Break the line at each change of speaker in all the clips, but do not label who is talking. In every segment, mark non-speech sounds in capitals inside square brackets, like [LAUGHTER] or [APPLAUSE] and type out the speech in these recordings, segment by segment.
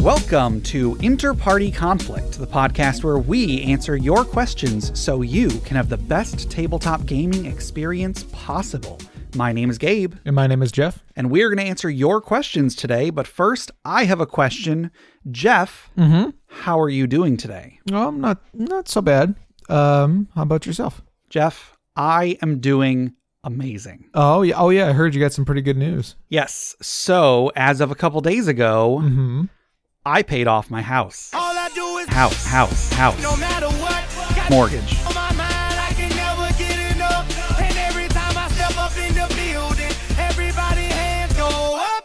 Welcome to Interparty Conflict, the podcast where we answer your questions so you can have the best tabletop gaming experience possible. My name is Gabe,
And my name is Jeff.
and we're going to answer your questions today. But first, I have a question. Jeff, how are you doing today?
Oh, I'm not not so bad. Um, how about yourself?
Jeff, I am doing amazing.
Oh yeah, oh yeah. I heard you got some pretty good news.
Yes. So, as of a couple days ago,
Mm-hmm.
I paid off my house.
All I do is
House, house, house.
no matter what. Got
Mortgage.
on my mind, I can never get enough. And every time I step up in the building, everybody hands go up.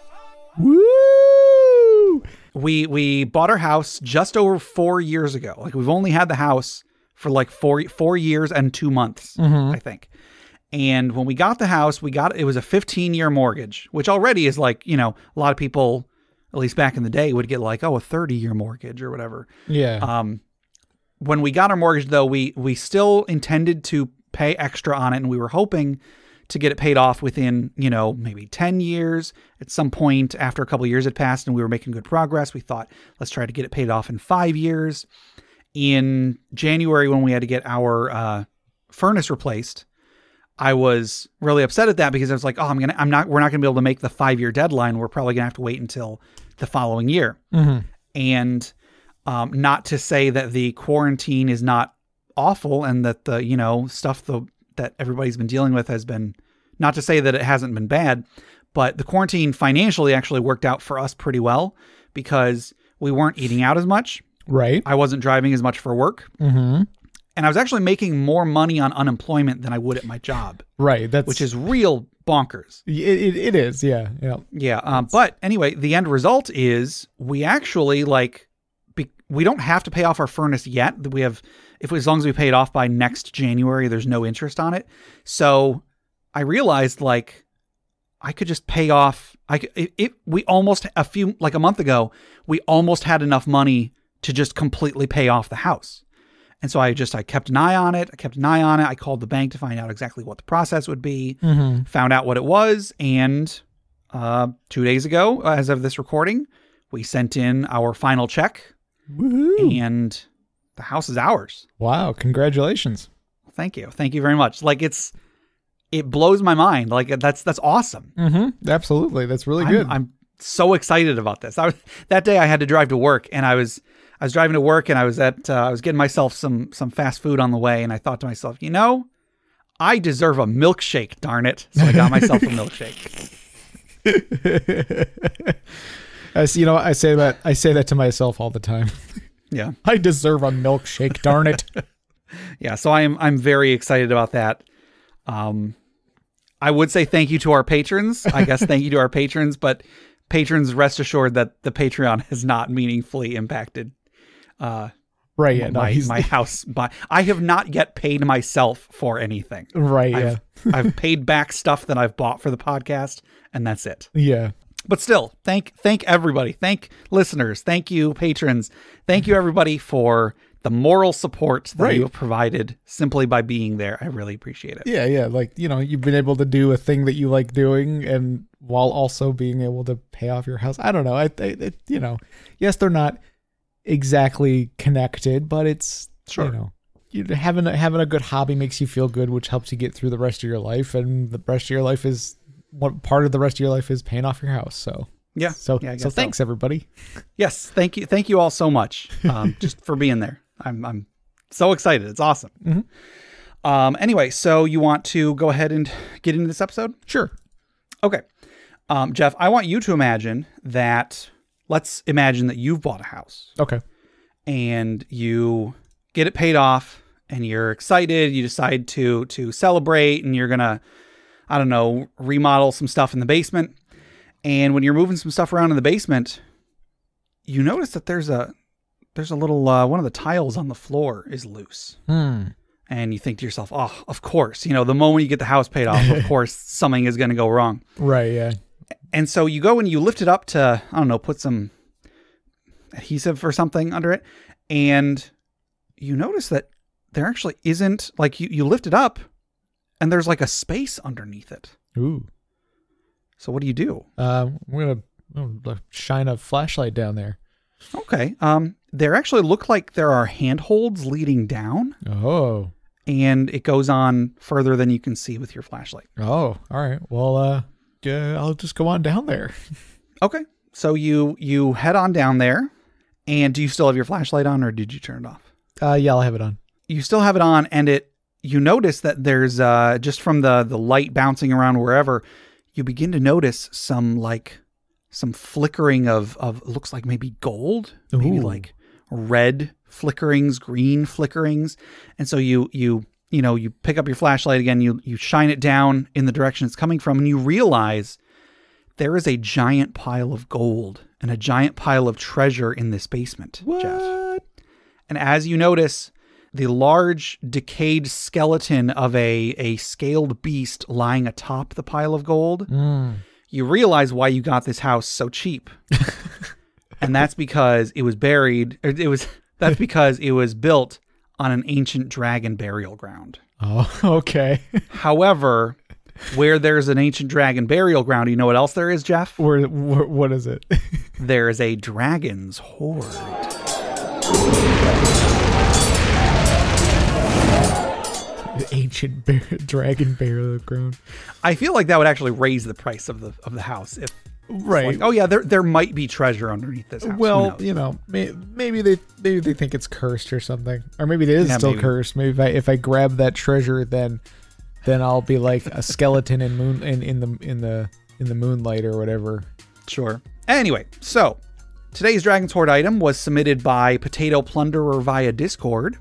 Woo!
we we bought our house just over four years ago. Like we've only had the house for like four four years and two months, I think. And when we got the house, we got it was a 15 year mortgage, which already is like you know a lot of people, at least back in the day, would get like oh a 30 year mortgage or whatever.
Yeah.
Um, when we got our mortgage, though, we we still intended to pay extra on it, and we were hoping to get it paid off within you know maybe ten years. At some point, after a couple of years had passed, and we were making good progress, we thought let's try to get it paid off in five years. In January, when we had to get our uh, furnace replaced, I was really upset at that because I was like, oh, I'm gonna, I'm not, we're not gonna be able to make the five year deadline. We're probably gonna have to wait until the following year. And um, not to say that the quarantine is not awful and that the you know stuff the, that everybody's been dealing with has been not to say that it hasn't been bad, but the quarantine financially actually worked out for us pretty well because we weren't eating out as much.
right.
I wasn't driving as much for work.
Mm-hmm.
And I was actually making more money on unemployment than I would at my job,
Right. That's
which is real bonkers.
it, it, it is. Yeah. Yeah.
Yeah. Um, but anyway, the end result is we actually like be, we don't have to pay off our furnace yet. We have if as long as we pay it off by next January, there's no interest on it. So I realized like I could just pay off. I could, it, it we almost a few like a month ago we almost had enough money to just completely pay off the house. And so I just I kept an eye on it. I kept an eye on it. I called the bank to find out exactly what the process would be. Found out what it was, and uh, two days ago, as of this recording, we sent in our final check,
Woohoo!
and the house is ours.
Wow! Congratulations.
Thank you, thank you very much. Like it's, it blows my mind. Like that's that's awesome.
Mm-hmm. Absolutely. That's really
I'm,
good.
I'm so excited about this. I was, that day I had to drive to work, and I was I was driving to work, and I was at uh, I was getting myself some some fast food on the way, and I thought to myself, you know, I deserve a milkshake. Darn it! So I got myself a milkshake. [LAUGHS]
You know, I say that. I say that to myself all the time. [LAUGHS]
Yeah.
I deserve a milkshake. Darn it. [LAUGHS]
yeah so i'm i'm very excited about that um i would say thank you to our patrons i guess thank you to our patrons but patrons rest assured that the patreon has not meaningfully impacted uh
Right. Yeah. No,
my,
he's
my [LAUGHS] house by i have not yet paid myself for anything
right. Yeah. [LAUGHS]
I've, I've [LAUGHS] paid back stuff that i've bought for the podcast and that's it
yeah.
but still thank thank everybody thank listeners thank you patrons thank you everybody for the moral support that
Right.
you have provided simply by being there i really appreciate it
Yeah, yeah. Like, you know, you've been able to do a thing that you like doing and while also being able to pay off your house. I don't know. I, I it, you know, yes, they're not exactly connected, but it's,
Sure.
you know, you having a, having a good hobby makes you feel good, which helps you get through the rest of your life. And the rest of your life is what part of the rest of your life is paying off your house. So,
yeah
so,
yeah,
so thanks everybody.
yes thank you thank you all so much um, [LAUGHS] just for being there i'm i'm so excited it's awesome
Mm-hmm.
um anyway so you want to go ahead and get into this episode
Sure.
okay um jeff i want you to imagine that let's imagine that you've bought a house
Okay.
and you get it paid off and you're excited you decide to to celebrate and you're gonna i don't know remodel some stuff in the basement and when you're moving some stuff around in the basement you notice that there's a there's a little uh, one of the tiles on the floor is loose
Hmm.
and you think to yourself oh of course you know the moment you get the house paid off of [LAUGHS] course something is going to go wrong
Right. Yeah.
And so you go and you lift it up to, I don't know, put some adhesive or something under it. And you notice that there actually isn't, like, you, you lift it up and there's like a space underneath it.
Ooh.
So what do you do?
Uh, I'm gonna Oh, shine a flashlight down there.
Okay. Um, there actually look like there are handholds leading down,
Oh.
and it goes on further than you can see with your flashlight.
Oh, all right. Well, uh, yeah, I'll just go on down there.
Okay. So you you head on down there, and do you still have your flashlight on, or did you turn it off?
Uh, yeah, I'll have it on.
You still have it on, and it you notice that there's uh just from the the light bouncing around wherever, you begin to notice some like some flickering of of looks like maybe gold, maybe like red flickerings, green flickerings, and so you you you know you pick up your flashlight again, you you shine it down in the direction it's coming from, and you realize there is a giant pile of gold and a giant pile of treasure in this basement, Jeff. And as you notice, the large decayed skeleton of a, a scaled beast lying atop the pile of gold, mm. you realize why you got this house so cheap. [LAUGHS] and that's because it was buried, or it was [LAUGHS] that's because it was built on an ancient dragon burial ground.
Oh, [LAUGHS] okay.
However, where there's an ancient dragon burial ground, you know what else there is, Jeff?
Where, wh- what is it? [LAUGHS]
There is a dragon's hoard.
The ancient bear, [LAUGHS] dragon burial ground.
I feel like that would actually raise the price of the of the house if
Right.
like, oh yeah, there there might be treasure underneath this house.
Well, you know, may, maybe they maybe they think it's cursed or something, or maybe it is
Yeah,
still
maybe.
cursed. Maybe if I if I grab that treasure, then then I'll be like a skeleton in moon in, in the in the in the moonlight or whatever.
Sure. Anyway, so today's Dragon's Hoard item was submitted by Potato Plunderer via Discord.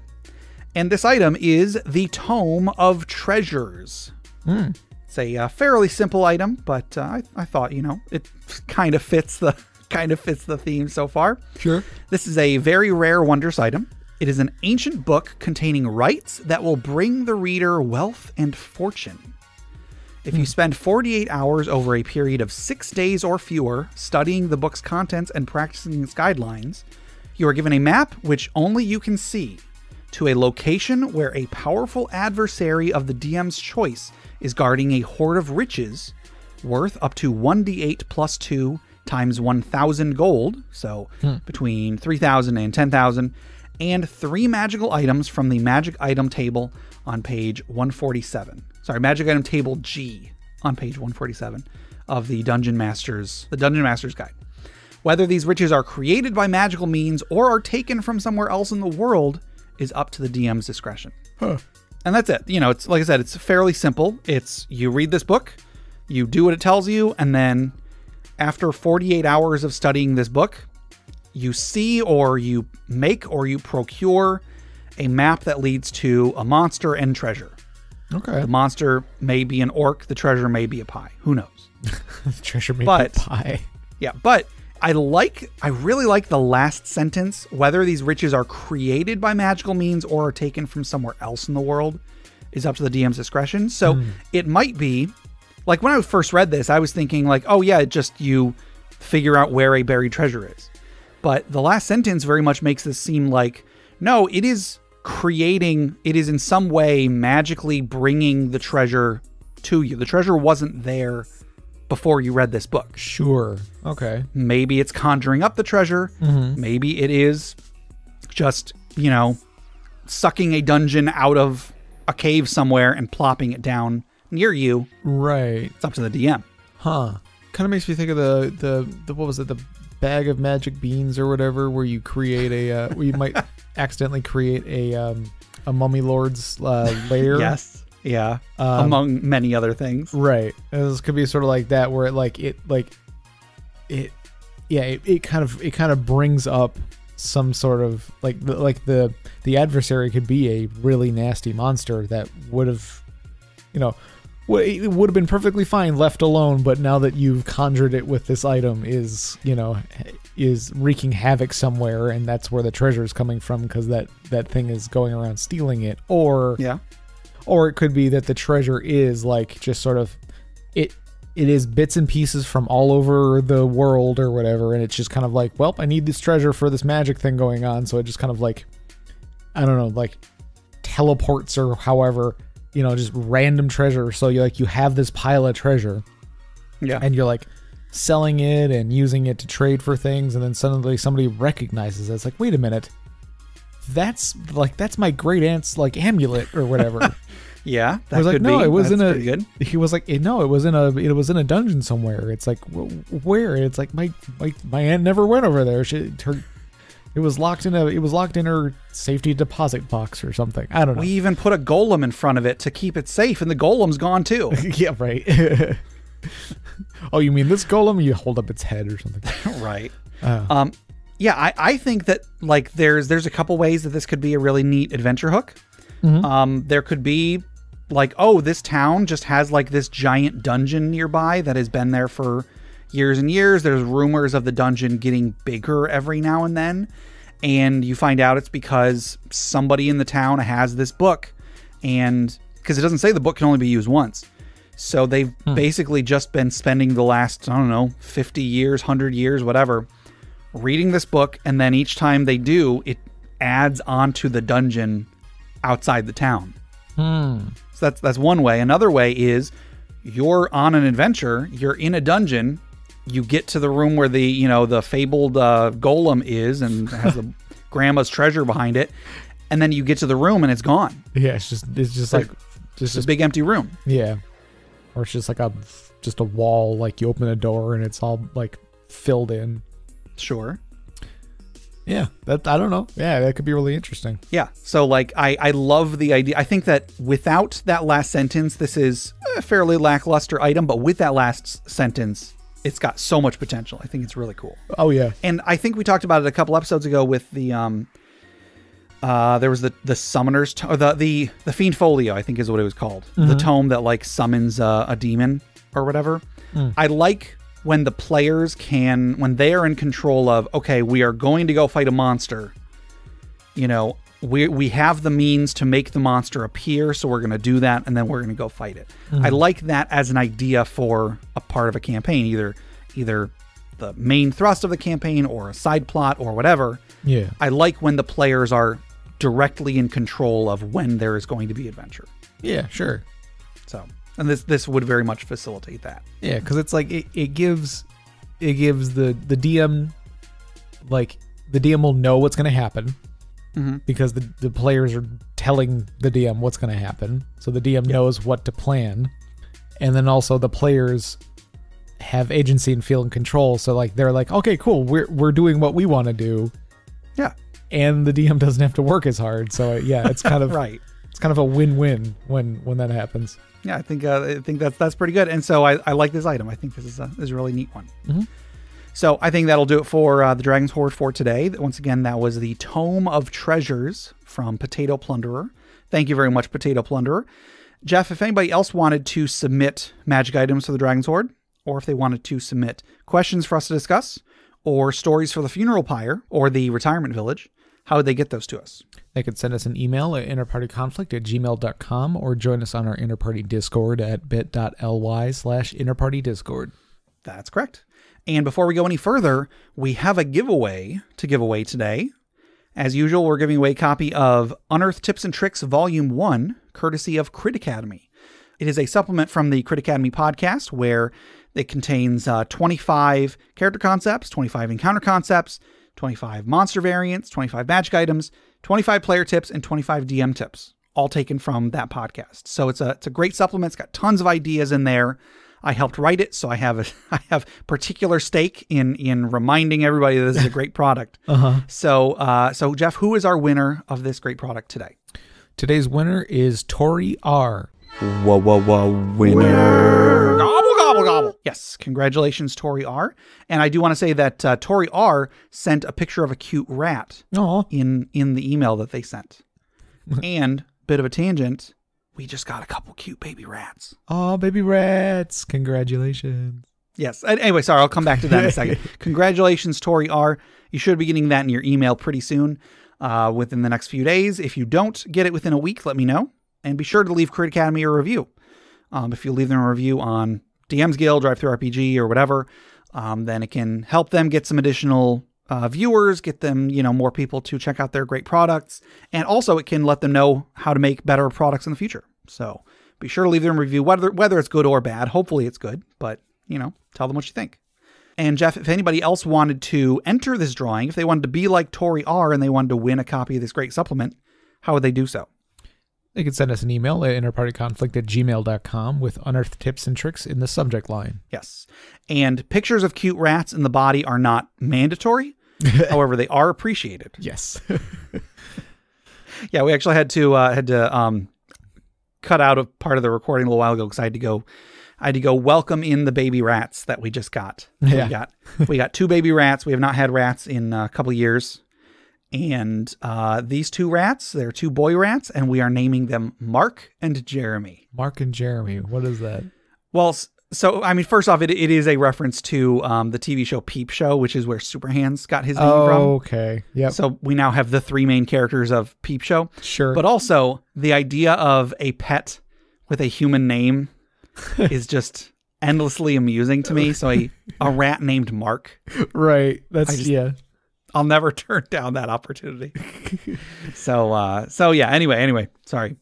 And this item is the Tome of Treasures. Hmm. It's a uh, fairly simple item, but uh, I, I thought, you know, it kind of fits the [LAUGHS] kind of fits the theme so far.
Sure.
This is a very rare wondrous item. It is an ancient book containing rites that will bring the reader wealth and fortune. If you spend 48 hours over a period of six days or fewer studying the book's contents and practicing its guidelines, you are given a map which only you can see to a location where a powerful adversary of the DM's choice is guarding a hoard of riches worth up to 1d8 plus 2 times 1000 gold, so hmm. between 3000 and 10000, and three magical items from the magic item table on page 147. Sorry, magic item table G on page 147 of the Dungeon Master's the Dungeon Master's Guide. Whether these riches are created by magical means or are taken from somewhere else in the world is up to the DM's discretion. And that's it. You know, it's like I said, it's fairly simple. It's you read this book, you do what it tells you, and then after 48 hours of studying this book, you see or you make or you procure a map that leads to a monster and treasure.
Okay.
The monster may be an orc, the treasure may be a pie. Who knows? [LAUGHS]
treasure made
But-
pie.
Yeah, but I like, I really like the last sentence. Whether these riches are created by magical means or are taken from somewhere else in the world is up to the DM's discretion. So hmm. it might be, like when I first read this, I was thinking like, oh yeah, just you figure out where a buried treasure is. But the last sentence very much makes this seem like, no, it is creating, it is in some way magically bringing the treasure to you. The treasure wasn't there before you read this book.
Sure. Okay.
Maybe it's conjuring up the treasure. Maybe it is just, you know, sucking a dungeon out of a cave somewhere and plopping it down near you.
Right.
It's up to the DM.
Huh. Kind of makes me think of the, the the what was it the bag of magic beans or whatever where you create a uh, where you might [LAUGHS] accidentally create a um a mummy lord's uh, lair.
Yes. Yeah.
Um,
Among many other things.
Right. And this could be sort of like that where it like it like it yeah, it, it kind of it kind of brings up some sort of like the, like the the adversary could be a really nasty monster that would have you know it would have been perfectly fine left alone but now that you've conjured it with this item is you know is wreaking havoc somewhere and that's where the treasure is coming from because that that thing is going around stealing it or
Yeah.
Or it could be that the treasure is like just sort of it it is bits and pieces from all over the world or whatever and it's just kind of like well i need this treasure for this magic thing going on so it just kind of like i don't know like teleports or however you know just random treasure so you like you have this pile of treasure
Yeah.
and you're like selling it and using it to trade for things, and then suddenly somebody recognizes it. It's like, wait a minute, that's like that's my great aunt's like amulet or whatever. [LAUGHS]
Yeah, that
I was like, no,
be.
it was
That's
in a.
good. [LAUGHS]
He was like, eh, no, it was in a. It was in a dungeon somewhere. It's like, wh- where? It's like my my my aunt never went over there. She her. It was locked in a. It was locked in her safety deposit box or something. I don't know.
We even put a golem in front of it to keep it safe, and the golem's gone too. [LAUGHS]
yeah, right. oh, you mean this golem? You hold up its head or something.
right.
Uh,
Um, yeah, I, I think that like there's there's a couple ways that this could be a really neat adventure hook. Um, there could be like, oh, this town just has like this giant dungeon nearby that has been there for years and years. There's rumors of the dungeon getting bigger every now and then, and you find out it's because somebody in the town has this book, and because it doesn't say the book can only be used once. So they've basically just been spending the last, I don't know, 50 years, 100 years, whatever, reading this book. And then each time they do, it adds onto the dungeon outside the town. So that's, that's one way. Another way is you're on an adventure, you're in a dungeon, you get to the room where the, you know, the fabled uh, golem is and has the [LAUGHS] grandma's treasure behind it. And then you get to the room and it's gone.
yeah, it's just it's just like
It's
just
a big empty room.
yeah, or it's just like a just a wall. Like you open a door and it's all like filled in.
Sure.
Yeah, that I don't know. Yeah, that could be really interesting.
Yeah. So like I I love the idea. I think that without that last sentence, this is a fairly lackluster item, but with that last sentence, it's got so much potential. I think it's really cool.
Oh yeah,
And I think we talked about it a couple episodes ago with the um uh there was the the summoners to- or the the the fiend folio, I think is what it was called. The tome that like summons uh, a demon or whatever. I like when the players can when they are in control of okay, we are going to go fight a monster you know, we we have the means to make the monster appear, so we're going to do that, and then we're going to go fight it. I hmm. like that as an idea for a part of a campaign, either either the main thrust of the campaign or a side plot or whatever.
yeah,
I like when the players are directly in control of when there is going to be adventure.
yeah, sure.
So, and this this would very much facilitate that.
Yeah, because it's like it, it gives it gives the the DM like the DM will know what's going to happen mm-hmm. because the the players are telling the DM what's going to happen, so the DM knows what to plan, and then also the players have agency and feel in control. So like they're like, okay, cool, we're we're doing what we want to do,
Yeah,
and the DM [LAUGHS] doesn't have to work as hard. So yeah, it's kind of [LAUGHS]
right.
it's kind of a win win when when that happens.
Yeah, I think uh, I think that's that's pretty good, and so I, I like this item. I think this is a this is a really neat one. So I think that'll do it for uh, the Dragon's Hoard for today. Once again, that was the Tome of Treasures from Potato Plunderer. Thank you very much, Potato Plunderer. Jeff, if anybody else wanted to submit magic items for the Dragon's Hoard, or if they wanted to submit questions for us to discuss, or stories for the funeral pyre or the retirement village, how would they get those to us?
They could send us an email at interpartyconflict at gmail.com or join us on our interparty discord at bit.ly slash interpartydiscord.
That's correct. And before we go any further, we have a giveaway to give away today. As usual, we're giving away a copy of Unearthed Tips and Tricks Volume 1, courtesy of Crit Academy. It is a supplement from the Crit Academy podcast where it contains uh, 25 character concepts, 25 encounter concepts, 25 monster variants, 25 magic items, 25 player tips, and 25 DM tips, all taken from that podcast. So it's a it's a great supplement. It's got tons of ideas in there. I helped write it, so I have a [LAUGHS] I have particular stake in in reminding everybody that this is a great product. [LAUGHS]
Uh-huh.
So uh, so Jeff, who is our winner of this great product today?
Today's winner is Tori R.
Whoa whoa whoa winner! Gobble gobble gobble! Yes, congratulations, Tori R. And I do want to say that uh, Tori R sent a picture of a cute rat
Oh,
in in the email that they sent. [LAUGHS] and bit of a tangent, we just got a couple cute baby rats.
oh, baby rats! Congratulations.
Yes. Anyway, sorry, I'll come back to that in a [LAUGHS] second. Congratulations, Tori R. You should be getting that in your email pretty soon, uh, within the next few days. If you don't get it within a week, let me know. And be sure to leave Crit Academy a review. Um, if you leave them a review on DM's Guild, DriveThruRPG, or whatever, um, then it can help them get some additional uh, viewers, get them, you know, more people to check out their great products, and also it can let them know how to make better products in the future. So be sure to leave them a review, whether whether it's good or bad. Hopefully it's good, but you know, tell them what you think. And Jeff, if anybody else wanted to enter this drawing, if they wanted to be like Tori R and they wanted to win a copy of this great supplement, how would they do so?
They could send us an email at interpartyconflict at gmail.com with unearthed tips and tricks in the subject line.
Yes. And pictures of cute rats in the body are not mandatory. [LAUGHS] However, they are appreciated.
Yes. [LAUGHS]
Yeah, we actually had to uh, had to um, cut out a part of the recording a little while ago because I had to go. I had to go welcome in the baby rats that we just got.
Yeah.
We got we got two baby rats. We have not had rats in a couple of years, and uh, these two rats, they're two boy rats, and we are naming them Mark and Jeremy.
Mark and Jeremy. What is that?
Well, so I mean, first off, it, it is a reference to um, the TV show Peep Show, which is where Super Hans got his name from.
okay. Yep.
So we now have the three main characters of Peep Show.
sure.
But also, the idea of a pet with a human name [LAUGHS] is just endlessly amusing to me. So a, a rat named Mark.
right. That's
just-
yeah.
I'll never [LAUGHS] turn down that opportunity. so uh so yeah, anyway, anyway, sorry.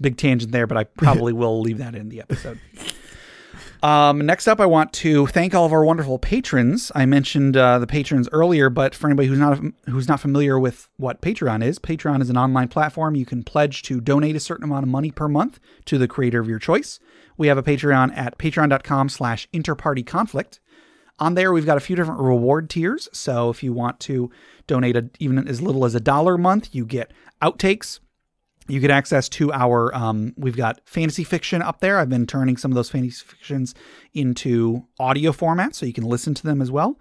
Big tangent there, but I probably will leave that in the episode. [LAUGHS] Um, next up, I want to thank all of our wonderful patrons. I mentioned uh, the patrons earlier, but for anybody who's not who's not familiar with what Patreon is, Patreon is an online platform you can pledge to donate a certain amount of money per month to the creator of your choice. We have a Patreon at patreon.com slash interpartyconflict. On there, we've got a few different reward tiers. So if you want to donate a, even as little as a dollar a month, you get outtakes. You get access to our, um, we've got fantasy fiction up there. I've been turning some of those fantasy fictions into audio format so you can listen to them as well.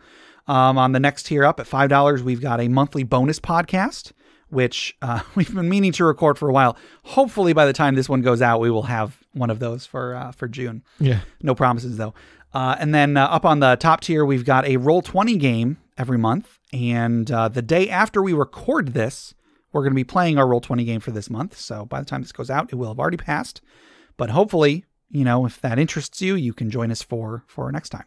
Um, on the next tier up at $5, we've got a monthly bonus podcast, which uh, [LAUGHS] we've been meaning to record for a while. Hopefully, by the time this one goes out, we will have one of those for uh, for June.
Yeah.
No promises though. Uh, and then uh, up on the top tier, we've got a roll twenty game every month. And uh, the day after we record this, we're going to be playing our roll twenty game for this month. So by the time this goes out, it will have already passed. But hopefully, you know, if that interests you, you can join us for for next time.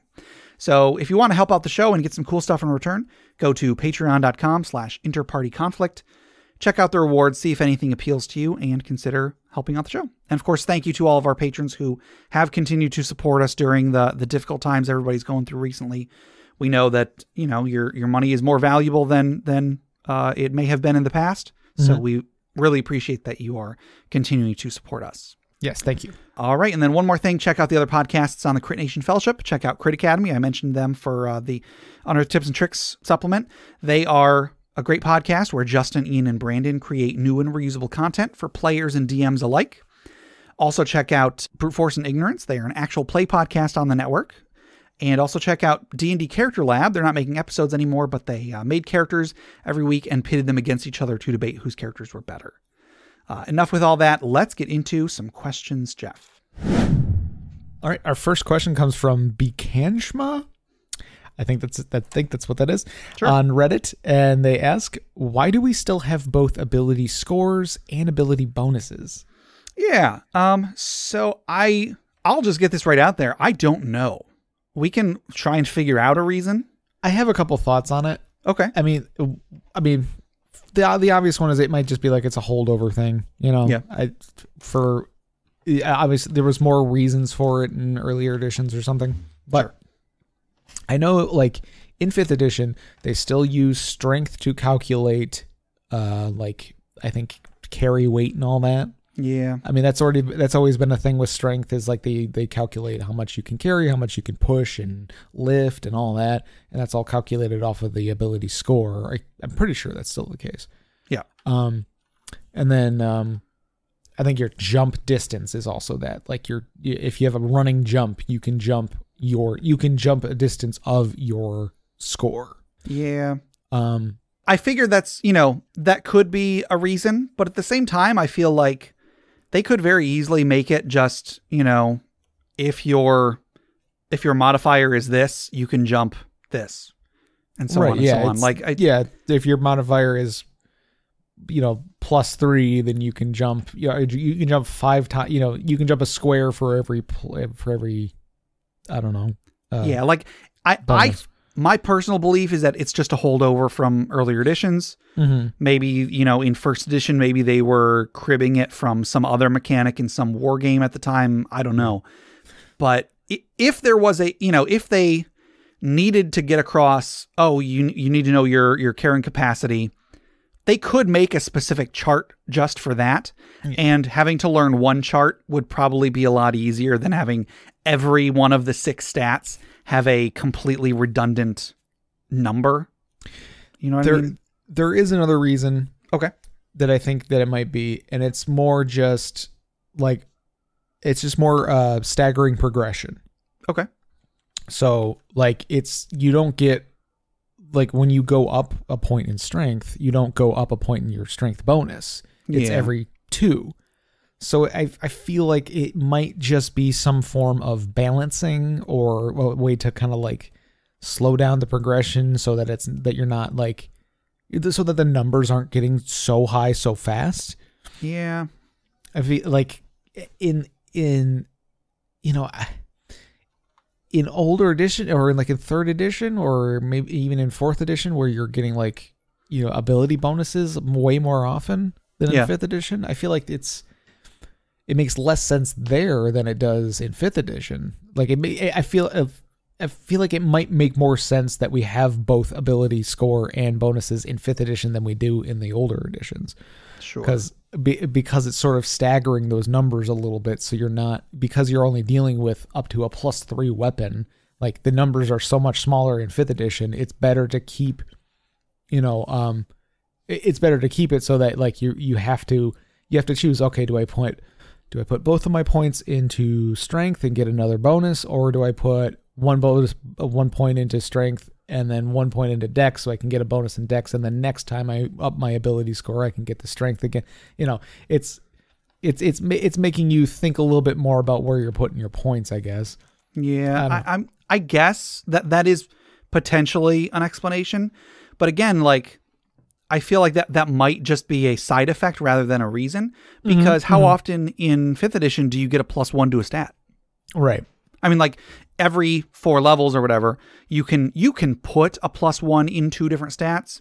So if you want to help out the show and get some cool stuff in return, go to patreon.com slash interpartyconflict. Check out the rewards, see if anything appeals to you, and consider helping out the show. And of course, thank you to all of our patrons who have continued to support us during the the difficult times everybody's going through recently. We know that you know your your money is more valuable than than uh, it may have been in the past. So we really appreciate that you are continuing to support us.
Yes. Thank you.
All right, and then one more thing: check out the other podcasts on the Crit Nation Fellowship. Check out Crit Academy. I mentioned them for uh, the Unearthed Tips and Tricks supplement. They are a great podcast where Justin, Ian, and Brandon create new and reusable content for players and DMs alike. Also, check out Brute Force and Ignorance. They are an actual play podcast on the network. And also check out D&D Character Lab. They're not making episodes anymore, but they uh, made characters every week and pitted them against each other to debate whose characters were better. Uh, enough with all that. Let's get into some questions, Jeff.
All right. Our first question comes from Bekanshma. I think that's I think that's what that is
Sure.
on Reddit, and they ask, "Why do we still have both ability scores and ability bonuses?"
Yeah. Um. So I I'll just get this right out there. I don't know. We can try and figure out a reason.
I have a couple thoughts on it.
Okay.
I mean, I mean, the the obvious one is it might just be like it's a holdover thing, you know.
Yeah.
I for obviously there was more reasons for it in earlier editions or something, but
Sure.
I know like in fifth edition they still use strength to calculate, uh, like I think carry weight and all that.
Yeah.
I mean, that's already that's always been a thing with strength is like they they calculate how much you can carry, how much you can push and lift and all that, and that's all calculated off of the ability score. I, I'm pretty sure that's still the case.
Yeah.
Um, and then um, I think your jump distance is also that. Like your if you have a running jump, you can jump your you can jump a distance of your score.
Yeah.
Um,
I figure that's, you know, that could be a reason, but at the same time, I feel like they could very easily make it just, you know, if your if your modifier is this, you can jump this. And so on and so on. Like I,
yeah, if your modifier is, you know, plus three, then you can jump. You, know, you can jump five times. You know, you can jump a square for every for every. I don't know. Uh,
yeah, like I I my personal belief is that it's just a holdover from earlier editions.
mhm.
Maybe, you know, in first edition, maybe they were cribbing it from some other mechanic in some war game at the time. I don't know. But if there was a, you know, if they needed to get across, oh, you you need to know your your carrying capacity. They could make a specific chart just for that, and having to learn one chart would probably be a lot easier than having every one of the six stats have a completely redundant number. You know what I
There,
mean?
there is another reason
Okay.
that I think that it might be, and it's more just like it's just more uh, staggering progression.
Okay.
So like it's you don't get like when you go up a point in strength, you don't go up a point in your strength bonus. It's
Yeah.
every two. So I I feel like it might just be some form of balancing or a way to kind of like slow down the progression so that it's that you're not like so that the numbers aren't getting so high so fast.
Yeah.
I feel like in in you know in older edition or in like in third edition or maybe even in fourth edition where you're getting like you know ability bonuses way more often than
Yeah.
in fifth edition. I feel like it's it makes less sense there than it does in fifth edition. Like it, may, I feel I feel like it might make more sense that we have both ability score and bonuses in fifth edition than we do in the older editions
Sure.
because be, because it's sort of staggering those numbers a little bit so you're not because you're only dealing with up to a plus 3 weapon like the numbers are so much smaller in 5th edition it's better to keep you know um it- it's better to keep it so that like you you have to you have to choose okay do I point do I put both of my points into strength and get another bonus or do I put one bonus uh, one point into strength and then one point into dex so I can get a bonus in dex and then next time I up my ability score I can get the strength again you know it's it's it's it's making you think a little bit more about where you're putting your points I guess
Yeah,
don't-
I, I'm. I guess that that is potentially an explanation, but again, like I feel like that that might just be a side effect rather than a reason. Because how often in fifth edition do you get a plus one to a stat?
right
I mean, like every four levels or whatever, you can you can put a plus one in two different stats,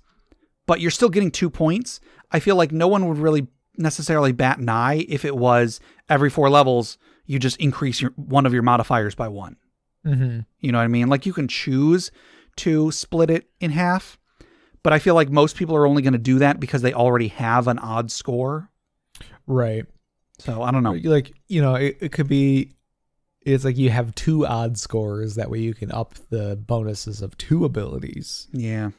but you're still getting two points. I feel like no one would really necessarily bat an eye if it was every four levels you just increase your one of your modifiers by one.
mm-hmm.
You know what I mean? Like you can choose to split it in half, but I feel like most people are only going to do that because they already have an odd score.
right
So I don't know.
like you know it, it could be it's like you have two odd scores that way you can up the bonuses of two abilities
Yeah.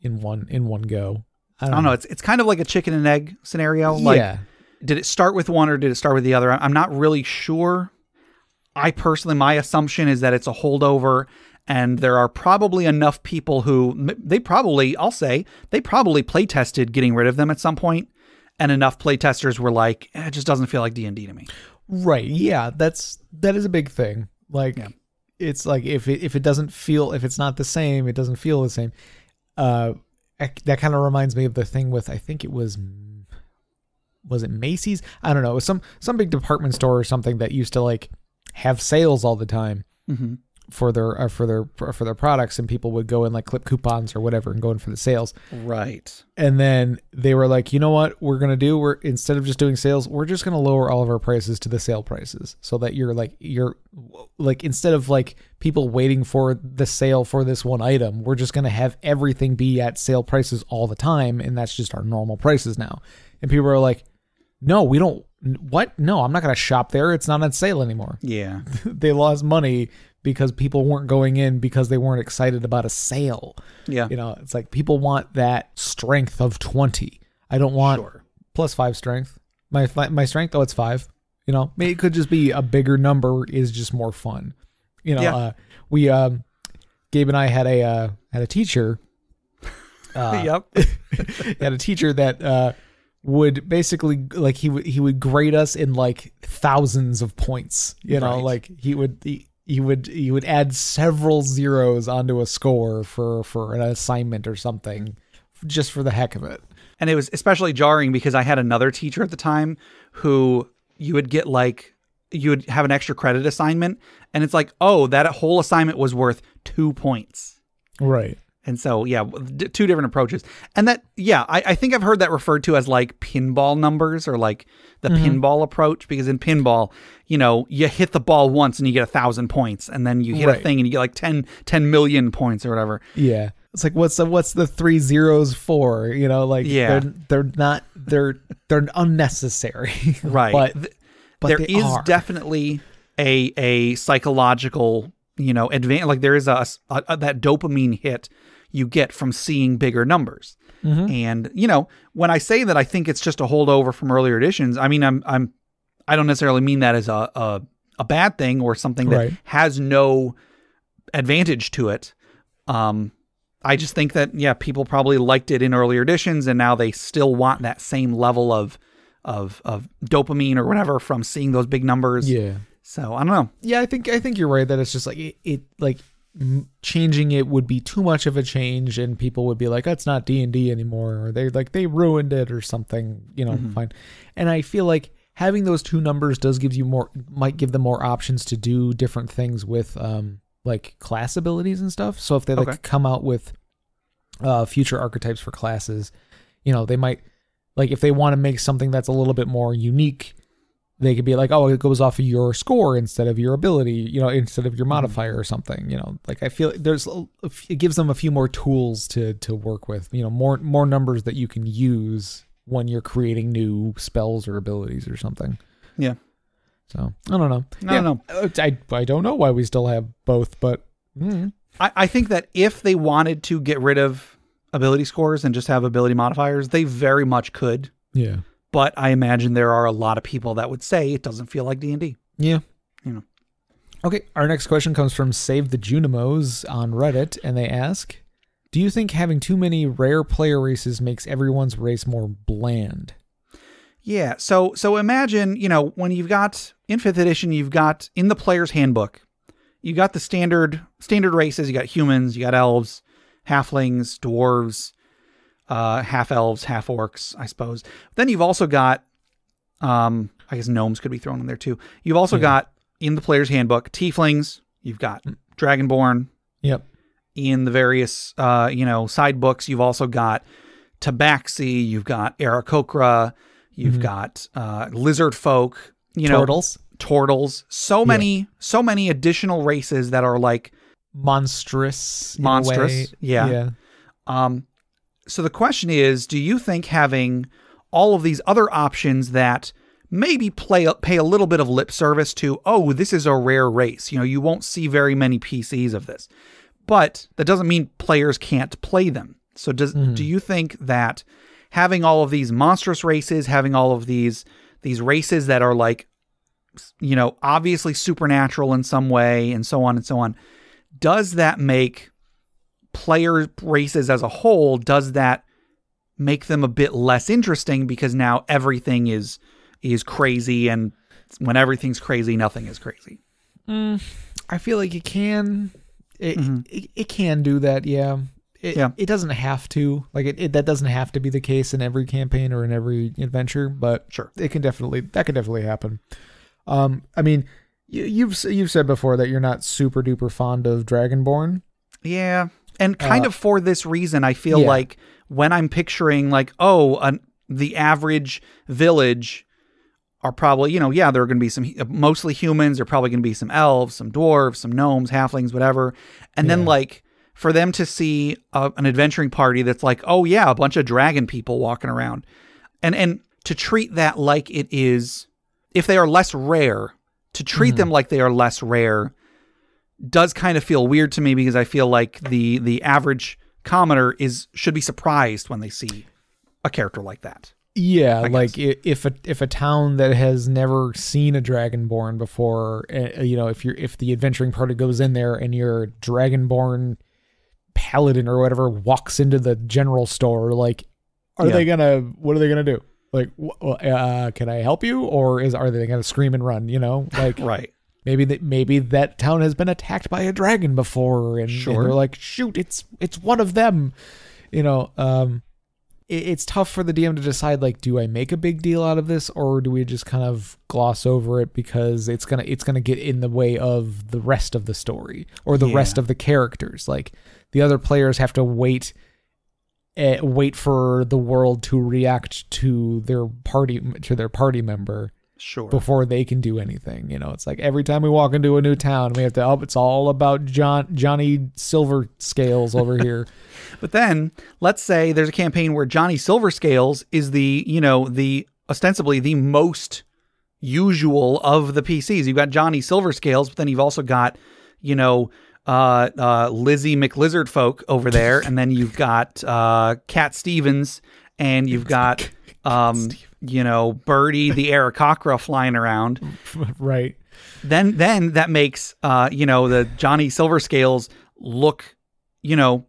in one in one go i
I
don't,
don't know. It's it's kind of like a chicken and egg scenario. Like
yeah
did it start with one or did it start with the other? I'm not really sure. I personally, my assumption is that it's a holdover, and there are probably enough people who they probably, I'll say, they probably play tested getting rid of them at some point, and enough play testers were like, eh, it just doesn't feel like D and D to me.
right yeah that's that is a big thing like
Yeah.
it's like if it if it doesn't feel if it's not the same it doesn't feel the same uh that kind of reminds me of the thing with i think it was was it macy's i don't know it was some some big department store or something that used to like have sales all the time
Mm-hmm.
For their uh, for their for their products and people would go and like clip coupons or whatever and go in for the sales.
Right.
and then they were like you know what we're gonna do? We're instead of just doing sales we're just gonna lower all of our prices to the sale prices so that you're like you're like instead of like people waiting for the sale for this one item we're just gonna have everything be at sale prices all the time and that's just our normal prices now. And people are like no we don't what? No i'm not gonna shop there. It's not on sale anymore.
Yeah. [LAUGHS]
they lost money because people weren't going in because they weren't excited about a sale.
Yeah.
You know, it's like people want that strength of 20. I don't want
Sure.
plus 5 strength. My my strength oh it's 5. You know, maybe it could just be a bigger number is just more fun. You know,
Yeah.
uh we um Gabe and I had a uh had a teacher [LAUGHS] uh,
yep. [LAUGHS]
had a teacher that uh, would basically like he would he would grade us in like thousands of points. You know,
Right.
like he would he, he would you would add several zeros onto a score for for an assignment or something, just for the heck of it.
And it was especially jarring because I had another teacher at the time who you would get like you would have an extra credit assignment and it's like, "Oh, that whole assignment was worth 2 points."
Right.
And so, yeah, d- two different approaches. And that, yeah, I, I think I've heard that referred to as like pinball numbers or like the mm-hmm. pinball approach because in pinball, you know, you hit the ball once and you get a thousand points, and then you hit a thing and you get like 10, 10 million points or whatever.
Yeah. It's like what's the what's the three zeros for? You know, like
Yeah.
they're they're not they're they're unnecessary. [LAUGHS]
Right.
But
Th-
but
there is
are.
definitely a a psychological you know advance like there is a, a- a- that dopamine hit you get from seeing bigger numbers
Mm-hmm.
and you know when i say that i think it's just a holdover from earlier editions i mean i'm i'm i don't necessarily mean that as a a, a bad thing or something that
Right.
has no advantage to it um i just think that yeah people probably liked it in earlier editions and now they still want that same level of of of dopamine or whatever from seeing those big numbers
yeah.
so i don't know
Yeah, I think I think you're right that it's just like it, it like changing it would be too much of a change and people would be like that's not D&D anymore or they like they ruined it or something, you know, fine. And I feel like having those two numbers does give you more might give them more options to do different things with um like class abilities and stuff. So if they like
Okay.
come out with uh future archetypes for classes, you know, they might like if they want to make something that's a little bit more unique they could be like, oh, it goes off of your score instead of your ability, you know, instead of your modifier or something, you know. Like I feel there's a- a f- it gives them a few more tools to to work with, you know, more more numbers that you can use when you're creating new spells or abilities or something.
yeah
So I don't know.
I don't know.
Uh, I I don't know why we still have both, but mm,
I, I think that if they wanted to get rid of ability scores and just have ability modifiers they very much could
yeah,
but i imagine there are a lot of people that would say it doesn't feel like d&d
yeah.
You know.
Okay, our next question comes from Save the Junimos on Reddit, and they ask, "Do you think having too many rare player races makes everyone's race more bland?"
Yeah. So so imagine, you know, when you've got in fifth edition, you've got in the player's handbook, you got the standard standard races. You got humans, you got elves, halflings, dwarves, uh, half elves, half orcs, I suppose. Then you've also got, um, I guess gnomes could be thrown in there too. You've also
Yeah.
got in the player's handbook tieflings. You've got dragonborn.
Yep.
In the various, uh, you know, side books, you've also got tabaxi. You've got Aarakocra. You've got uh, lizard folk. You know,
Turtles,
turtles. So many, so many additional races that are like
monstrous,
Monstrous, yeah.
yeah.
Um, so the question is, do you think having all of these other options that maybe play pay a little bit of lip service to, oh, this is a rare race. You know, you won't see very many PCs of this, but that doesn't mean players can't play them. So does mm-hmm. do you think that having all of these monstrous races, having all of these these races that are like, you know, obviously supernatural in some way, and so on and so on, does that make player races as a whole, does that make them a bit less interesting because now everything is is crazy and when everything's crazy, nothing is crazy.
I feel like it can, it, it, it can do that. Yeah. It.
Yeah.
it doesn't have to like it, it that doesn't have to be the case in every campaign or in every adventure but
Sure.
it can definitely that can definitely happen um i mean you, you've you've said before that you're not super duper fond of dragonborn
Yeah. And kind
Uh,
of for this reason, I feel
yeah.
like when I'm picturing like, oh, an, the average village are probably, you know, yeah, there are going to be some mostly humans. There are probably going to be some elves, some dwarves, some gnomes, halflings, whatever. And then like for them to see a, an adventuring party that's like, oh yeah, a bunch of dragon people walking around, and and to treat that like it is, if they are less rare, to treat them like they are less rare does kind of feel weird to me because I feel like the the average commoner is should be surprised when they see a character like that.
Yeah,
I
like i- if a if a town that has never seen a dragonborn before, uh, you know, if you're if the adventuring party goes in there and your dragonborn paladin or whatever walks into the general store, like, are
Yeah.
they gonna? What are they gonna do? Like, uh, can I help you, or is are they gonna scream and run? You know, like [LAUGHS]
Right.
Maybe that maybe that town has been attacked by a dragon before, and, and they're like, shoot, it's it's one of them. You know, um, it, it's tough for the DM to decide like, do I make a big deal out of this or do we just kind of gloss over it because it's gonna it's gonna get in the way of the rest of the story or the
Yeah.
rest of the characters. Like the other players have to wait. Uh, wait for the world to react to their party to their party member
Sure.
before they can do anything. You know, it's like every time we walk into a new town, we have to. Oh, it's all about John Johnny Silver Scales over [LAUGHS] here.
But then let's say there's a campaign where Johnny Silver Scales is the, you know, the ostensibly the most usual of the PCs. You've got Johnny Silver Scales, but then you've also got, you know, uh, uh, Lizzie McLizardfolk over there, and then you've got uh, Cat Stevens, and you've [LAUGHS] got, um, you know, Birdie the Aarakocra flying around. [LAUGHS]
Right.
then then that makes uh you know the Johnny Silverscales look you know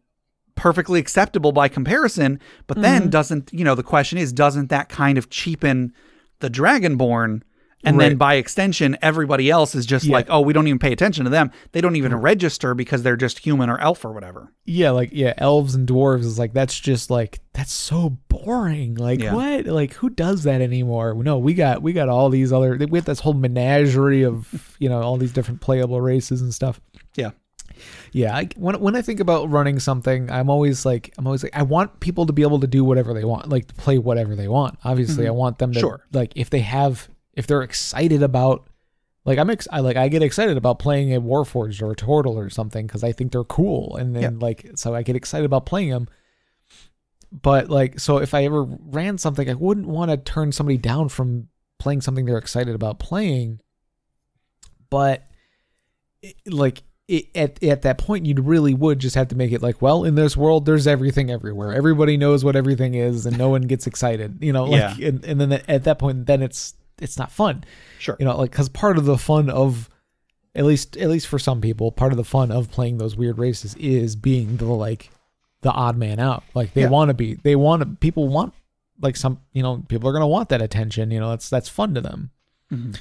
perfectly acceptable by comparison but then doesn't you know the question is doesn't that kind of cheapen the Dragonborn and then by extension everybody else is just
Yeah.
like oh we don't even pay attention to them they don't even register because they're just human or elf or whatever
Yeah, like yeah, elves and dwarves is like that's just like that's so boring. Like
Yeah.
what? Like who does that anymore? No, we got we got all these other we have this whole menagerie of you know all these different playable races and stuff.
yeah
Yeah, I, when when I think about running something, I'm always like I'm always like I want people to be able to do whatever they want, like to play whatever they want. Obviously, mm-hmm. I want them to
Sure.
like if they have if they're excited about like I'm ex- I like I get excited about playing a Warforged or a Turtle or something because I think they're cool and then like so I get excited about playing them. But like so if I ever ran something, I wouldn't want to turn somebody down from playing something they're excited about playing. But it- like it, at at that point you really would just have to make it like well in this world there's everything everywhere everybody knows what everything is and no [LAUGHS] one gets excited you know like
Yeah.
and, and then at that point then it's it's not fun.
Sure.
You know like because part of the fun of at least at least for some people part of the fun of playing those weird races is being the like the odd man out. Like they
Yeah.
want to be they want to people want like some you know people are gonna want that attention you know that's that's fun to them.
Mhm.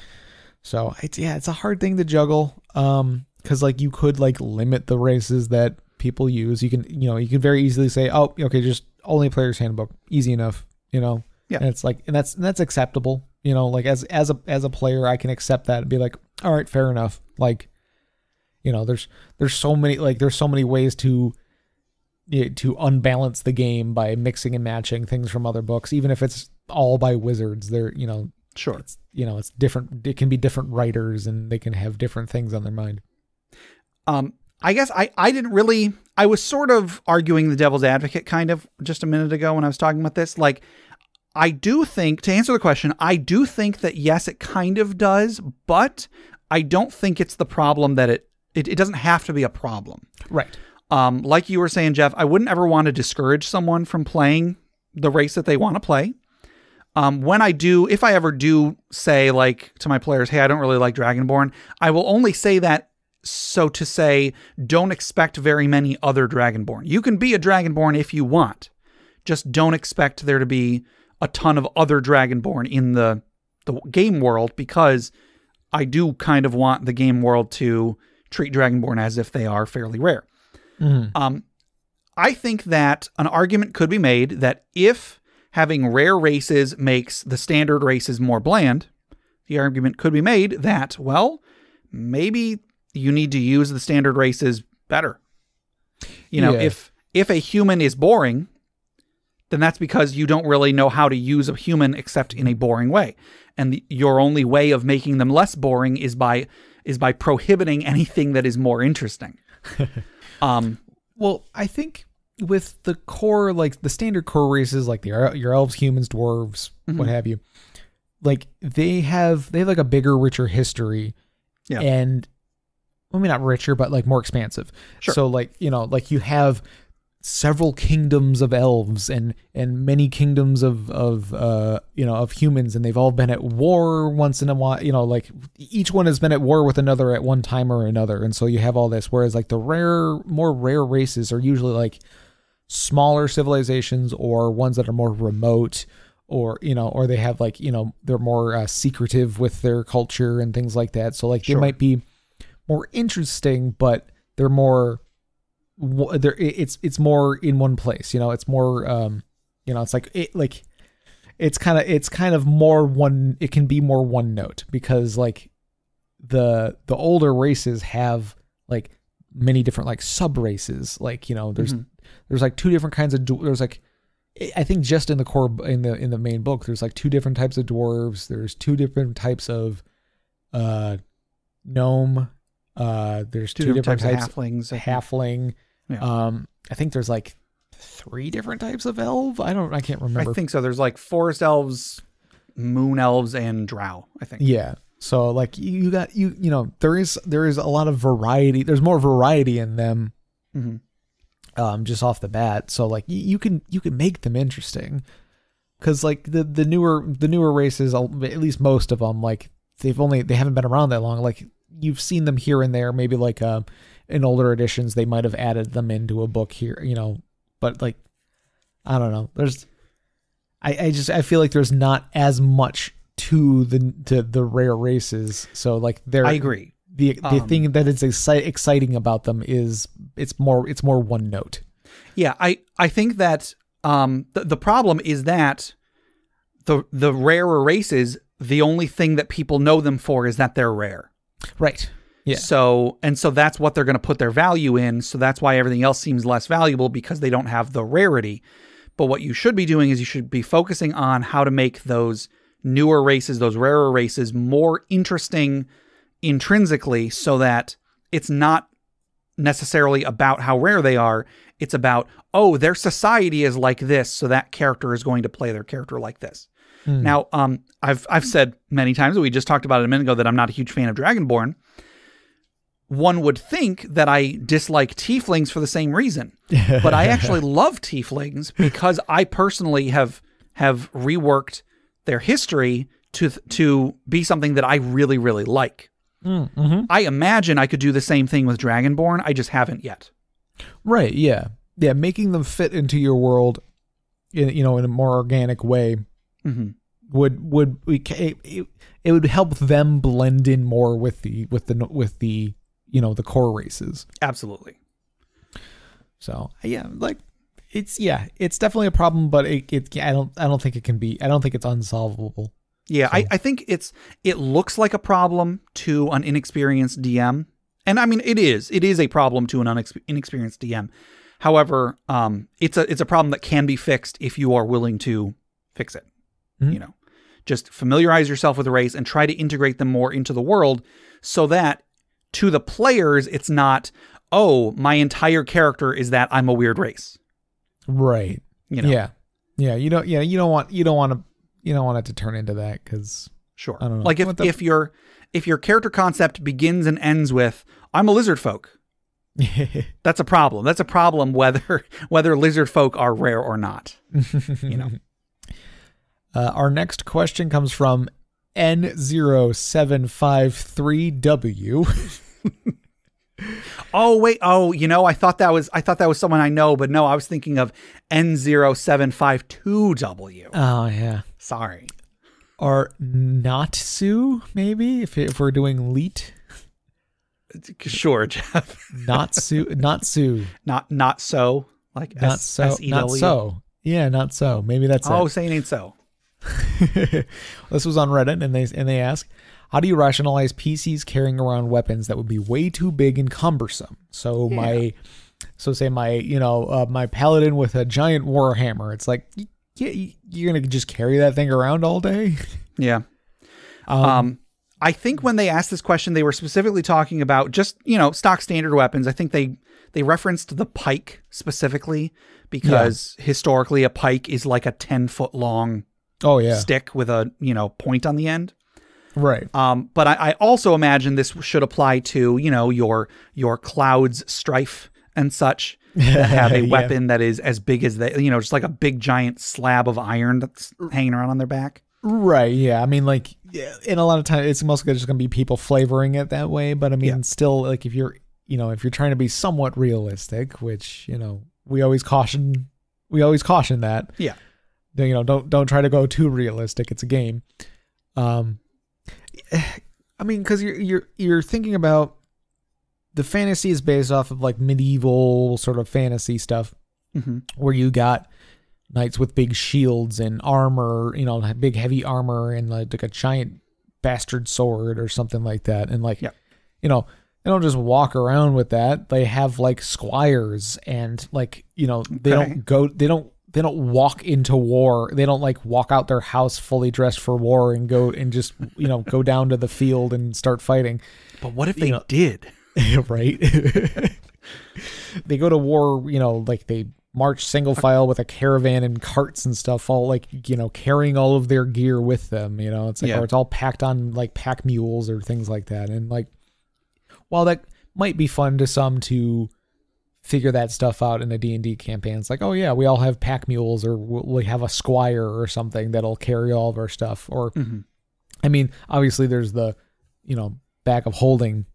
so it's yeah it's a hard thing to juggle um because like you could like limit the races that people use. You can you know you can very easily say oh okay just only player's handbook. Easy enough you know?
Yeah.
and it's like and that's and that's acceptable you know like as as a as a player i can accept that and be like all right fair enough. Like you know there's there's so many like there's so many ways to yeah, to unbalance the game by mixing and matching things from other books even if it's all by wizards. They're you know
sure.
it's you know it's different it can be different writers and they can have different things on their mind.
Um, I guess I, I didn't really, I was sort of arguing the devil's advocate kind of just a minute ago when I was talking about this. Like, I do think, to answer the question, I do think that yes, it kind of does, but I don't think it's the problem that it, it, it doesn't have to be a problem.
right
Um, like you were saying, Jeff, I wouldn't ever want to discourage someone from playing the race that they want to play. Um, when I do, if I ever do say like to my players, "Hey, I don't really like Dragonborn," I will only say that so to say, don't expect very many other Dragonborn. You can be a Dragonborn if you want, just don't expect there to be a ton of other Dragonborn in the the game world because I do kind of want the game world to treat Dragonborn as if they are fairly rare. Um, I think that an argument could be made that if having rare races makes the standard races more bland, the argument could be made that, well, maybe you need to use the standard races better. You know,
Yeah.
if if a human is boring, then that's because you don't really know how to use a human except in a boring way. And the, your only way of making them less boring is by is by prohibiting anything that is more interesting. [LAUGHS] um,
well i think with the core like the standard core races like the your elves humans dwarves what have you like they have they have like a bigger richer history
Yeah.
and I mean not richer, but like more expansive.
Sure.
So like you know, like you have several kingdoms of elves and and many kingdoms of of uh you know of humans, and they've all been at war once in a while. You know, like each one has been at war with another at one time or another, and so you have all this. Whereas like the rare, more rare races are usually like smaller civilizations or ones that are more remote or you know or they have like you know they're more uh, secretive with their culture and things like that so like
Sure.
they might be more interesting but they're more they're it's it's more in one place you know it's more um You know, it's like it like it's kind of it's kind of more one it can be more one note because like the the older races have like many different like sub races like you know there's there's like two different kinds of there's like I- think just in the core in the in the main book there's like two different types of dwarves there's two different types of uh gnome uh there's
Two,
two,
different,
different,
types,
types
of halflings.
Halfling.
Yeah.
Um, I think there's like three different types of elf. I don't. I can't remember.
I think so. There's like forest elves, moon elves, and drow. I think.
Yeah. So like you got you you know there is there is a lot of variety. There's more variety in them.
Mhm.
Um, just off the bat. So like you, you can you can make them interesting. Cause like the the newer the newer races, at least most of them, like they've only they haven't been around that long. Like you've seen them here and there. Maybe like uh, in older editions, they might have added them into a book here. You know, but like I don't know. There's I, I just I feel like there's not as much to the to the rare races. So like they're
I agree.
The the
Um,
thing that is exci- exciting about them is it's more it's more one note.
Yeah, I I think that um the, the problem is that the the rarer races, the only thing that people know them for is that they're rare.
Right. Yeah.
So and so that's what they're going to put their value in. So that's why everything else seems less valuable because they don't have the rarity. But what you should be doing is you should be focusing on how to make those newer races, those rarer races, more interesting intrinsically, so that it's not necessarily about how rare they are. It's about oh, their society is like this, so that character is going to play their character like this. Now, um, I've I've said many times, we just talked about it a minute ago, that I'm not a huge fan of Dragonborn. One would think that I dislike tieflings for the same reason, [LAUGHS] but I actually love tieflings because I personally have have reworked their history to to be something that I really really like. I imagine I could do the same thing with Dragonborn. I just haven't yet.
Right. Yeah. Yeah. Making them fit into your world, in you know, in a more organic way,
Mhm.
would would we it, it, it would help them blend in more with the with the with the you know the core races.
Absolutely.
So yeah, like it's yeah, it's definitely a problem, but it, it I don't I don't think it can be I don't think it's unsolvable.
Yeah, I, I think it's it looks like a problem to an inexperienced DM, and I mean it is it is a problem to an unex- inexperienced DM. However, um, it's a it's a problem that can be fixed if you are willing to fix it.
Mhm.
You know, just familiarize yourself with the race and try to integrate them more into the world, so that to the players it's not oh my entire character is that I'm a weird race.
Right.
You know,
Yeah. Yeah. You don't. Yeah. You don't want. You don't want to. You don't want it to turn into that because.
Sure.
I don't know.
Like if,
the-
if your if your character concept begins and ends with I'm a lizard folk, [LAUGHS] that's a problem. That's a problem whether [LAUGHS] whether lizard folk are rare or not. You know. [LAUGHS]
Uh, our next question comes from N0753W. [LAUGHS]
Oh wait, oh, you know, I thought that was I thought that was someone I know, but no, I was thinking of N0752W.
Oh yeah.
Sorry.
Or Natsu, maybe if if we're doing Leet.
Sure, Jeff.
Natsu, Natsu,
Not [LAUGHS] sue. not not so. Like
not
S-
so,
S-E-W.
not so. Yeah, not so. Maybe that's
Oh,
it.
saying ain't so. [LAUGHS]
this was on Reddit, and they and they ask, how do you rationalize PCs carrying around weapons that would be way too big and cumbersome? So my, so say my, you know, uh, my paladin with a giant warhammer. It's like, y- yeah, you're gonna just carry that thing around all day. [LAUGHS]
Yeah.
Um,
Um, I think when they asked this question, they were specifically talking about just you know stock standard weapons. I think they they referenced the pike specifically because historically a pike is like a ten foot long
oh yeah,
stick with a you know point on the end.
right.
Um, but I, I also imagine this should apply to you know your your clouds strife and such that [LAUGHS] have a
Yeah.
weapon that is as big as they you know just like a big giant slab of iron that's hanging around on their back.
Right. Yeah. I mean, like, yeah, in a lot of times, it's mostly just going to be people flavoring it that way. But I mean,
Yeah.
still, like, if you're, you know, if you're trying to be somewhat realistic, which you know, we always caution, we always caution that.
Yeah.
You know, don't don't try to go too realistic. It's a game. Um, I mean, because you're you're you're thinking about the fantasy is based off of like medieval sort of fantasy stuff
hmm
where you got knights with big shields and armor, you know, big heavy armor and like, like a giant bastard sword or something like that. And like, you know, they don't just walk around with that. They have like squires and like, you know, they
Okay.
don't go, they don't, they don't walk into war. They don't like walk out their house fully dressed for war and go and just, you know, go down to the field and start fighting.
But what if they
know-
did? [LAUGHS] [LAUGHS]
right? they go to war, you know, like they march single file with a caravan and carts and stuff, all like, you know, carrying all of their gear with them, you know, it's like,
Yeah.
or it's all packed on like pack mules or things like that. And like, while that might be fun to some to figure that stuff out in a D&D campaign, it's like, oh yeah, we all have pack mules or we'll- have a squire or something that'll carry all of our stuff. Or,
Mhm.
I mean, obviously there's the, you know, bag of holding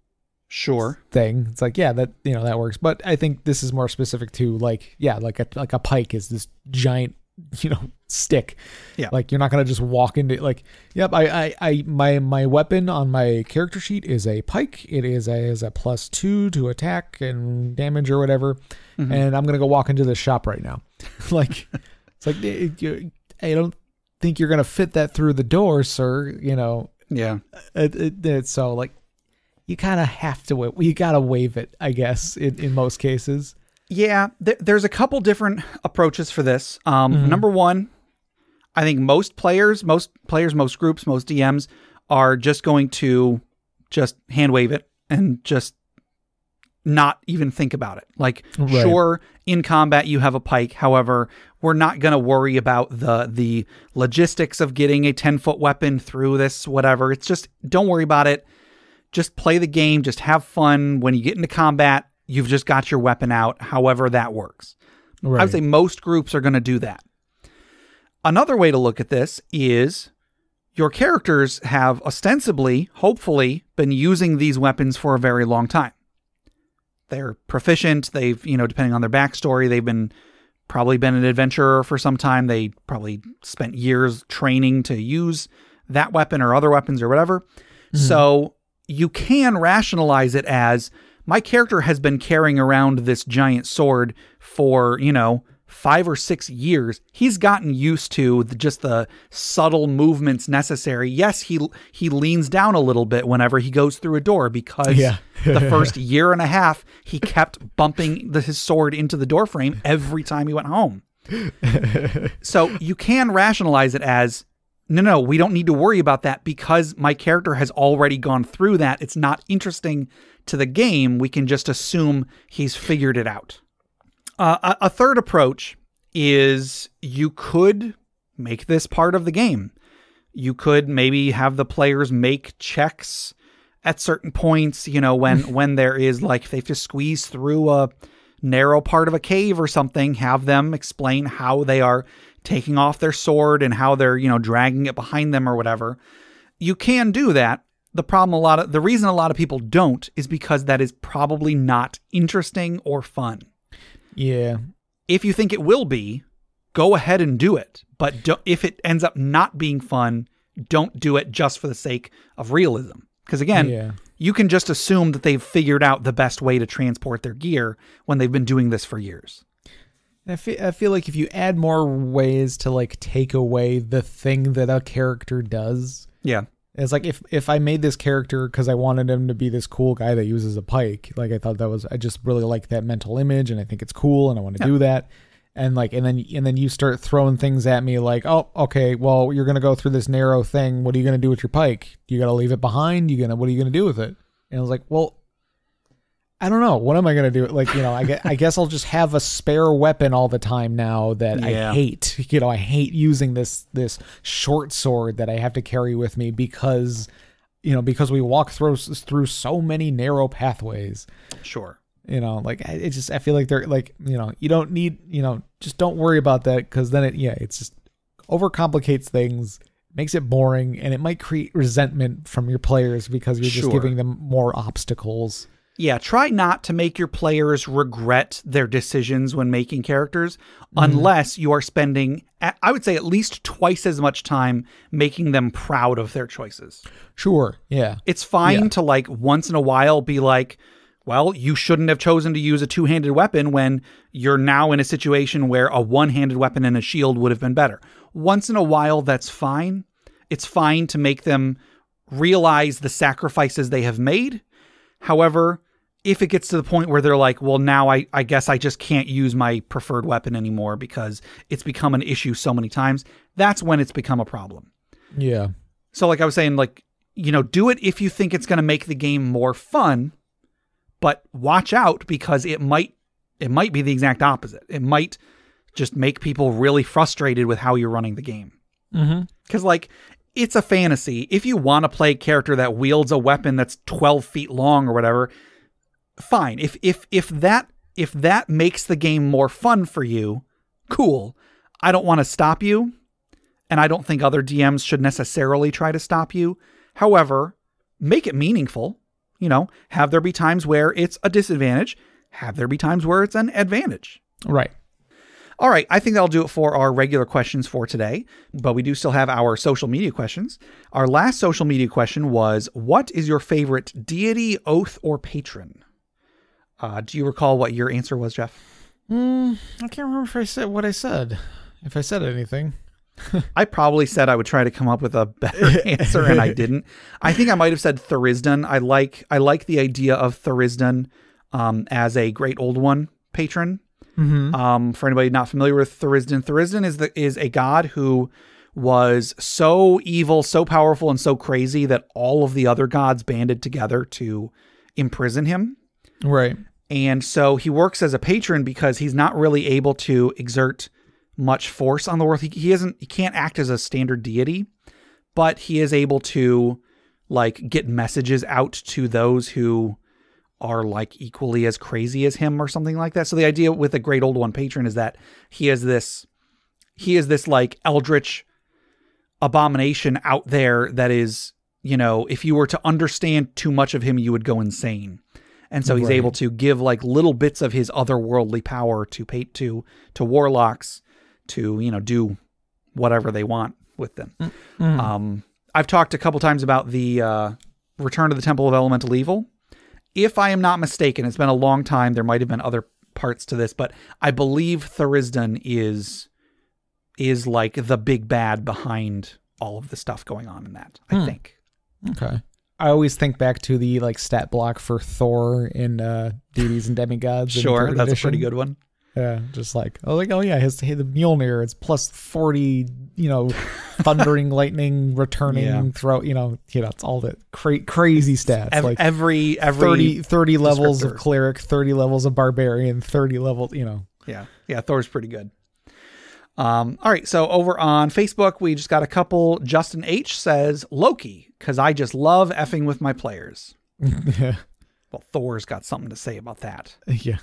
Sure.
thing. It's like, yeah, that you know that works. But I think this is more specific to like, yeah, like a like a pike is this giant, [LAUGHS] you know, stick.
Yeah.
Like you're not gonna just walk into like, yep, I I, I my my weapon on my character sheet is a pike. It is a is a plus two to attack and damage or whatever. Mm-hmm. And I'm gonna go walk into the shop right now. [LAUGHS] like [LAUGHS] it's like eh, eh, you- I don't think you're gonna fit that through the door, sir. You know,
Yeah.
Uh, it, it, it- so like you kind of have to wa- you gotta waive it i guess in, in most cases
Yeah, th- there's a couple different approaches for this. Um, mm-hmm. Number one, I think most players, most players, most groups, most DMs are just going to just hand wave it and just not even think about it. Like,
Right.
sure, in combat you have a pike. However, we're not going to worry about the the logistics of getting a ten foot weapon through this. Whatever. It's just don't worry about it. Just play the game. Just have fun. When you get into combat, you've just got your weapon out. However, that works.
right
I would say most groups are going to do that. Another way to look at this is your characters have ostensibly, hopefully, been using these weapons for a very long time. They're proficient. They've, you know, depending on their backstory, they've been probably been an adventurer for some time. They probably spent years training to use that weapon or other weapons or whatever. Mm-hmm. So you can rationalize it as my character has been carrying around this giant sword for, you know, five or six years. He's gotten used to the, just the subtle movements necessary. Yes, he he leans down a little bit whenever he goes through a door because
Yeah.
the [LAUGHS] first year and a half he kept bumping the, his sword into the door frame every time he went home. [LAUGHS] so you can rationalize it as no, no, we don't need to worry about that because my character has already gone through that. It's not interesting to the game. We can just assume he's figured it out. Uh, a, a third approach is you could make this part of the game. You could maybe have the players make checks at certain points, you know, when [LAUGHS] when there is like if they have to squeeze through a narrow part of a cave or something, have them explain how they are taking off their sword and how they're, you know, dragging it behind them or whatever. You can do that. The problem a lot of the reason a lot of people don't is because that is probably not interesting or fun.
Yeah
If you think it will be, go ahead and do it. But do, if it ends up not being fun, don't do it just for the sake of realism. Because again,
Yeah.
you can just assume that they've figured out the best way to transport their gear when they've been doing this for years.
And I feel, I feel like if you add more ways to like take away the thing that a character does
Yeah.
It's like if if i made this character because i wanted him to be this cool guy that uses a pike like i thought that was i just really like that mental image and i think it's cool and i want to do that. And like and then and then you start throwing things at me like oh okay well you're gonna go through this narrow thing. What are you gonna do with your pike? You gotta leave it behind? You gonna what are you gonna do with it? And i was like well I don't know. What am I gonna do? Like, you know, I guess, I guess I'll just have a spare weapon all the time now that
Yeah.
I hate. You know, I hate using this this short sword that I have to carry with me because, you know, because we walk through through so many narrow pathways.
Sure.
You know, like I, it just I feel like they're like you know you don't need you know just don't worry about that because then it yeah it's just overcomplicates things makes it boring and it might create resentment from your players because you're just
Sure.
giving them more obstacles.
Yeah, try not to make your players regret their decisions when making characters mm-hmm. unless you are spending, I would say, at least twice as much time making them proud of their choices.
Sure, yeah.
It's fine
Yeah.
to, like, once in a while be like, well, you shouldn't have chosen to use a two handed weapon when you're now in a situation where a one handed weapon and a shield would have been better. Once in a while, that's fine. It's fine to make them realize the sacrifices they have made. However, if it gets to the point where they're like, well, now I, I guess I just can't use my preferred weapon anymore because it's become an issue so many times, that's when it's become a problem.
Yeah.
So, like I was saying, like, you know, do it if you think it's going to make the game more fun, but watch out because it might it might be the exact opposite. It might just make people really frustrated with how you're running the game.
Mm-hmm.
Because, like, it's a fantasy. If you want to play a character that wields a weapon that's 12 feet long or whatever, fine. If if if that if that makes the game more fun for you, cool. I don't want to stop you, and I don't think other DMs should necessarily try to stop you. However, make it meaningful. You know, have there be times where it's a disadvantage, have there be times where it's an advantage.
Right.
All right, I think that'll do it for our regular questions for today, but we do still have our social media questions. Our last social media question was What is your favorite deity, oath, or patron? Uh, do you recall what your answer was, Jeff?
Mm, I can't remember if I said what I said. If I said anything.
I probably said I would try to come up with a better [LAUGHS] answer, and I didn't. I think I might have said Tharizdun. I like I like the idea of Tharizdun um, as a great old one patron.
Mm-hmm.
Um, for anybody not familiar with Tharizdun, Tharizdun is the is a god who was so evil, so powerful, and so crazy that all of the other gods banded together to imprison him.
Right.
And so he works as a patron because he's not really able to exert much force on the world. He, he isn't he can't act as a standard deity, but he is able to like get messages out to those who are like equally as crazy as him or something like that. So the idea with the great old one patron is that he is this he is this like eldritch abomination out there that is, you know, if you were to understand too much of him, you would go insane. And so he's
Right.
able to give like little bits of his otherworldly power to pay to to warlocks to, you know, do whatever they want with them.
Mm.
Um, I've talked a couple times about the uh, Return to the Temple of Elemental Evil. If I am not mistaken, it's been a long time. There might have been other parts to this, but I believe Tharizdun is is like the big bad behind all of the stuff going on in that. I
Hmm.
think.
Okay. I always think back to the like stat block for Thor in uh Deities and Demigods.
Sure, that's a pretty good one.
Yeah, just like oh like oh yeah, his hey, the Mjolnir it's plus forty, you know, [LAUGHS] thundering lightning returning
Yeah.
throw you know, you know, it's all the cra- crazy stats
Ev-
like
every every
30, 30 levels of cleric, 30 levels of barbarian, 30 levels, you know.
Yeah. Yeah. Thor's pretty good. Um, all right. So over on Facebook, we just got a couple. Justin H says Loki, because I just love effing with my players. [LAUGHS]
yeah.
Well, Thor's got something to say about that.
Yeah.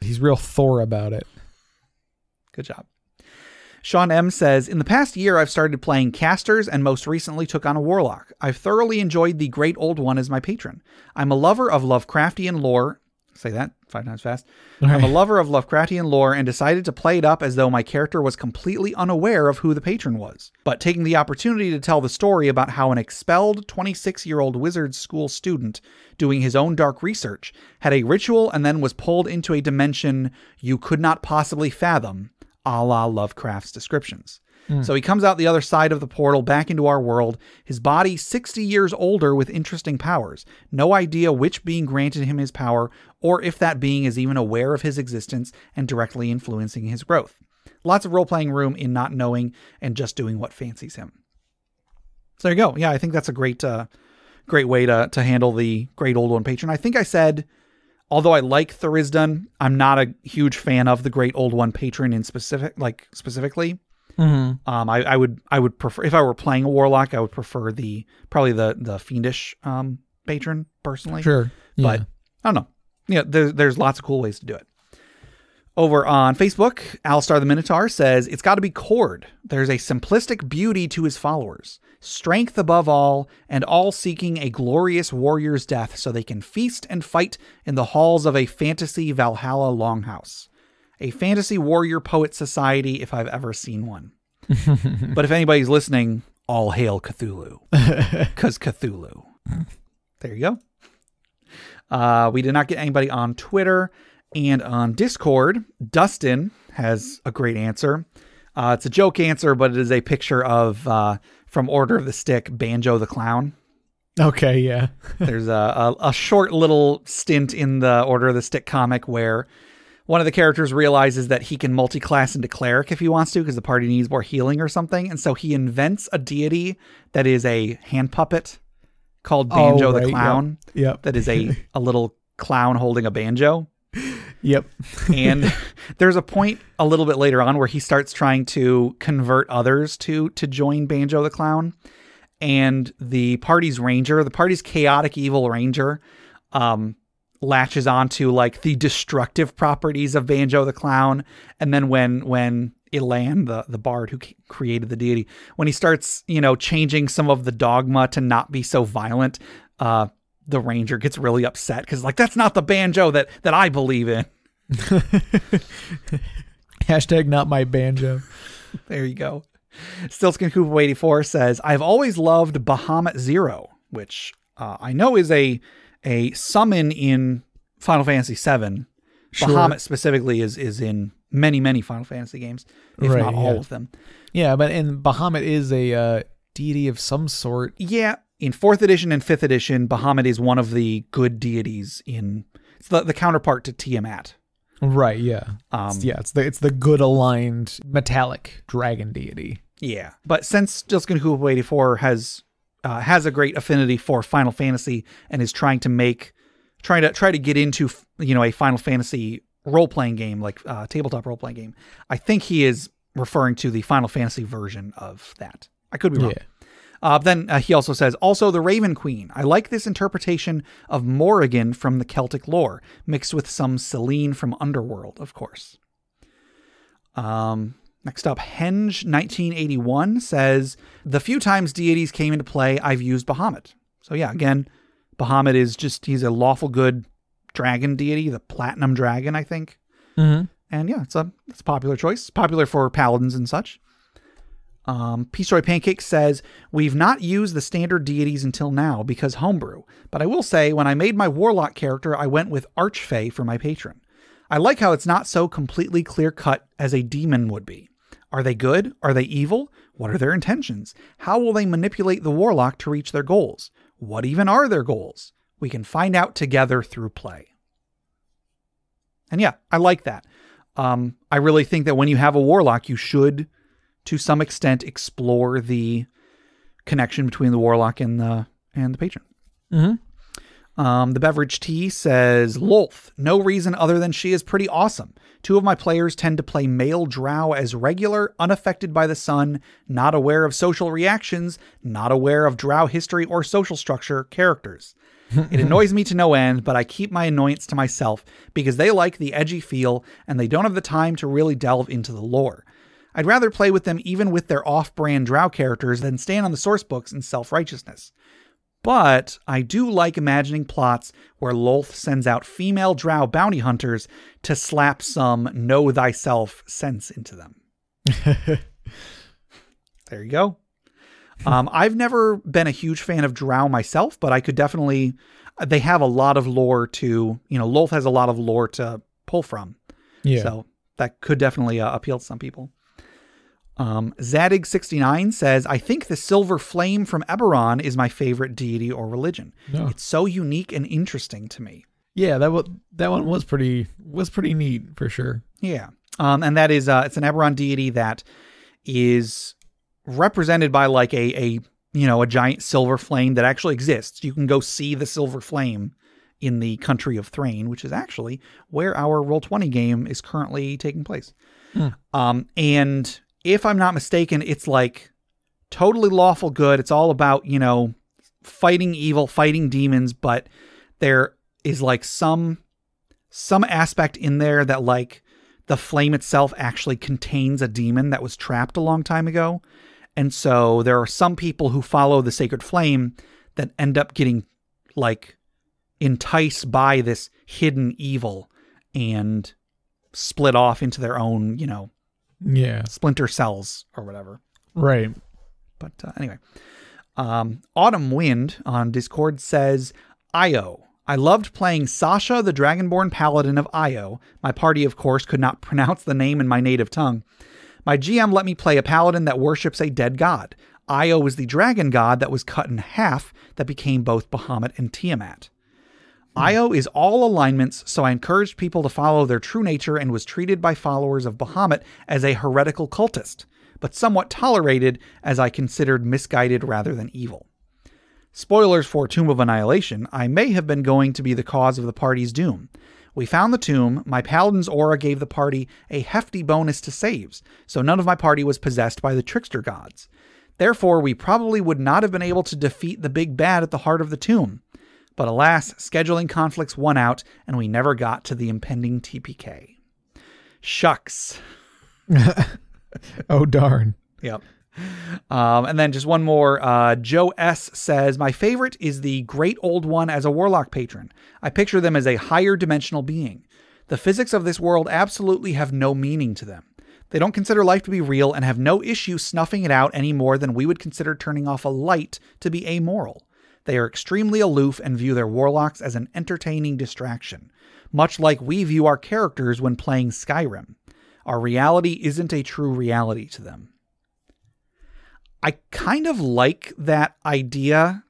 He's real Thor about it.
Good job. Sean M says, In the past year, I've started playing casters and most recently took on a warlock. I've thoroughly enjoyed the Great Old One as my patron. I'm a lover of Lovecraftian lore. Say that five times fast. I'm a lover of Lovecraftian lore and decided to play it up as though my character was completely unaware of who the patron was. But taking the opportunity to tell the story about how an expelled 26 year old wizard school student doing his own dark research had a ritual and then was pulled into a dimension you could not possibly fathom, a la Lovecraft's descriptions. So he comes out the other side of the portal back into our world, his body 60 years older with interesting powers. No idea which being granted him his power, or if that being is even aware of his existence and directly influencing his growth. Lots of role playing room in not knowing and just doing what fancies him. So there you go. Yeah, I think that's a great, uh, great way to to handle the great old one patron. I think I said, although I like Tharizdun, I'm not a huge fan of the great old one patron in specific, like specifically.
Mm-hmm.
Um, I, I would I would prefer if I were playing a warlock, I would prefer the probably the the fiendish um patron personally.
Sure.
But I don't know. Yeah, there's there's lots of cool ways to do it. Over on Facebook, Alstar the Minotaur says it's got to be Kord. There's a simplistic beauty to his followers, strength above all, and all seeking a glorious warrior's death so they can feast and fight in the halls of a fantasy Valhalla longhouse. A fantasy warrior poet society, if I've ever seen one. [LAUGHS] but if anybody's listening, all hail Cthulhu. [LAUGHS] Because Cthulhu. There you go. Uh, we did not get anybody on Twitter and on Discord. Dustin has a great answer. Uh, it's a joke answer, but it is a picture of uh, from Order of the Stick, Banjo the Clown.
Okay, yeah.
There's a, a, a short little stint in the Order of the Stick comic where one of the characters realizes that he can multi-class into cleric if he wants to because the party needs more healing or something, and so he invents a deity that is a hand puppet called Banjo
Oh, right,
the
yep.
Clown.
Yep.
That is a a little clown holding a banjo. [LAUGHS]
Yep. [LAUGHS]
and there's a point a little bit later on where he starts trying to convert others to to join Banjo the Clown, and the party's ranger, the party's chaotic evil ranger, um, latches onto like the destructive properties of Banjo the Clown, and then when when Elan, the the bard who created the deity, when he starts you know changing some of the dogma to not be so violent, uh, the ranger gets really upset because like that's not the banjo that that I believe in. [LAUGHS]
Hashtag not my banjo.
There you go. Stillskin Coop 84 says, I've always loved Bahamut Zero, which uh, I know is a a summon in Final Fantasy VII.
Sure.
Bahamut specifically is is in many, many Final Fantasy games, if
Right,
not all
yeah.
of them.
Yeah, but and Bahamut is a uh, deity of some sort.
Yeah, in fourth edition and fifth edition, Bahamut is one of the good deities in it's the, the counterpart to Tiamat.
Right. Yeah.
Um,
It's- yeah. It's the it's the good aligned metallic dragon deity.
Yeah, but since Stillskin Coop 84 has uh, has a great affinity for Final Fantasy and is trying to make trying to try to get into you know a Final Fantasy role playing game like uh, tabletop role playing game, I think he is referring to the Final Fantasy version of that. I could be wrong.
Yeah.
Uh, then uh, he also says, also the Raven Queen. I like this interpretation of Morrigan from the Celtic lore, mixed with some Selene from Underworld, of course. Um, next up, Henge1981 says, the few times deities came into play, I've used Bahamut. So yeah, again, Bahamut is just, he's a lawful good dragon deity, the Platinum Dragon, I think.
Mm-hmm.
And yeah, it's a it's a popular choice, popular for paladins and such. Um, Peace Pancake says we've not used the standard deities until now because homebrew. But I will say, when I made my warlock character, I went with Archfey for my patron. I like how it's not so completely clear cut as a demon would be. Are they good? Are they evil? What are their intentions? How will they manipulate the warlock to reach their goals? What even are their goals? We can find out together through play. And yeah, I like that. Um, I really think that when you have a warlock, you should, to some extent, explore the connection between the warlock and the and the patron.
Mm-hmm.
Um, the beverage tea says Lolth. No reason other than she is pretty awesome. Two of my players tend to play male drow as regular, unaffected by the sun, not aware of social reactions, not aware of drow history or social structure characters. [LAUGHS] It annoys me to no end, but I keep my annoyance to myself because they like the edgy feel and they don't have the time to really delve into the lore. I'd rather play with them even with their off brand drow characters than stand on the source books in self righteousness. But I do like imagining plots where Lolth sends out female drow bounty hunters to slap some know thyself sense into them. [LAUGHS] there you go. Um, I've never been a huge fan of drow myself, but I could definitely. They have a lot of lore to, you know, Lolth has a lot of lore to pull from.
Yeah.
So that could definitely uh, appeal to some people. Um, Zadig69 says, I think the silver flame from Eberron is my favorite deity or religion.
No.
It's so unique and interesting to me.
yeah. That was that one was pretty was pretty neat for sure.
Yeah. Um, and that is, uh, it's an Eberron deity that is represented by like a, a, you know, a giant silver flame that actually exists. You can go see the silver flame in the country of Thrane, which is actually where our Roll20 game is currently taking place. Um, and if I'm not mistaken, it's like totally lawful good. It's all about, you know, fighting evil, fighting demons, but there is like some some aspect in there that like the flame itself actually contains a demon that was trapped a long time ago. And so there are some people who follow the sacred flame that end up getting like enticed by this hidden evil and split off into their own, you know,
Yeah.
splinter cells or whatever.
Right.
But uh, anyway, um, Autumn Wind on Discord says, Io. I loved playing Sasha, the Dragonborn Paladin of Io. My party, of course, could not [LAUGHS] pronounce the name in my native tongue. My GM let me play a paladin that worships a dead god. Io was the dragon god that was cut in half that became both Bahamut and Tiamat. Io is all alignments, so I encouraged people to follow their true nature and was treated by followers of Bahamut as a heretical cultist, but somewhat tolerated as I considered misguided rather than evil. Spoilers for Tomb of Annihilation, I may have been going to be the cause of the party's doom. We found the tomb, my paladin's aura gave the party a hefty bonus to saves, so none of my party was possessed by the trickster gods. Therefore, we probably would not have been able to defeat the big bad at the heart of the tomb. But alas, scheduling conflicts won out, and we never got to the impending TPK. Shucks. [LAUGHS]
Oh darn.
Yep. Um, and then just one more. Uh, Joe S says, My favorite is the Great Old One as a Warlock patron. I picture them as a higher dimensional being. The physics of this world absolutely have no meaning to them. They don't consider life to be real and have no issue snuffing it out any more than we would consider turning off a light to be amoral. They are extremely aloof and view their warlocks as an entertaining distraction, much like we view our characters when playing Skyrim. Our reality isn't a true reality to them. I kind of like that idea,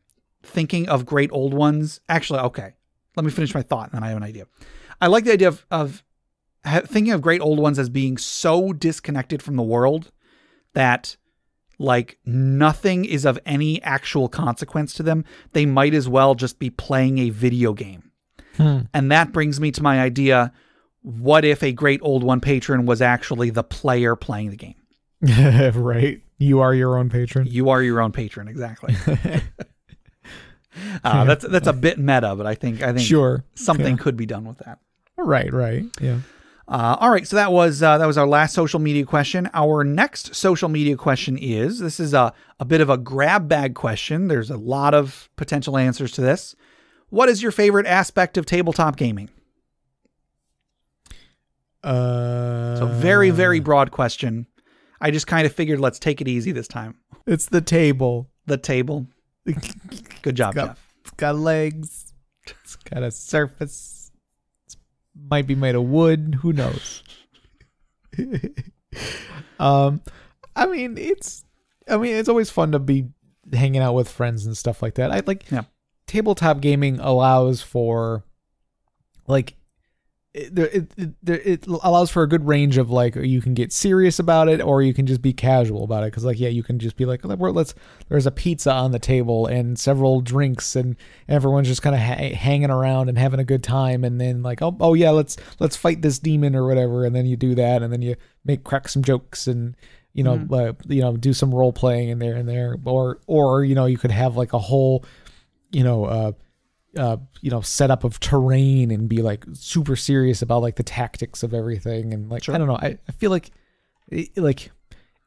thinking of great old ones. Actually, okay, let me finish my thought and then I have an idea. I like the idea of, of thinking of great old ones as being so disconnected from the world that like nothing is of any actual consequence to them. They might as well just be playing a video game. And that brings me to my idea what if a great old one patron was actually the player playing the game? [LAUGHS]
right. You are your own patron.
You are your own patron, exactly. [LAUGHS] uh, that's that's a bit meta, but I think I think
Sure.
something could be done with that.
Right, right. Yeah.
Uh, all right, so that was uh, that was our last social media question. Our next social media question is this is a a bit of a grab bag question. There's a lot of potential answers to this. What is your favorite aspect of tabletop gaming?
Uh
So very very broad question. I just kind of figured let's take it easy this time.
it's the table.
The table. [LAUGHS] Good job,
got,
Jeff.
it's got legs. It's got a surface. Might be made of wood. Who knows? um, I mean, it's. I mean, it's always fun to be hanging out with friends and stuff like that. I like.
Yeah.
Tabletop gaming allows for, like, it, it, it, allows for a good range of like you can get serious about it or you can just be casual about it. Because like yeah you can just be like "Well, let's there's a pizza on the table and several drinks and everyone's just kind of ha- hanging around and having a good time. And then like oh oh yeah let's let's fight this demon or whatever. And then you do that and then you make crack some jokes and you know uh, you know do some role playing in there and there. Or or you know you could have like a whole you know uh uh, you know, setup of terrain and be like super serious about like the tactics of everything and like I don't know. I, I feel like it- like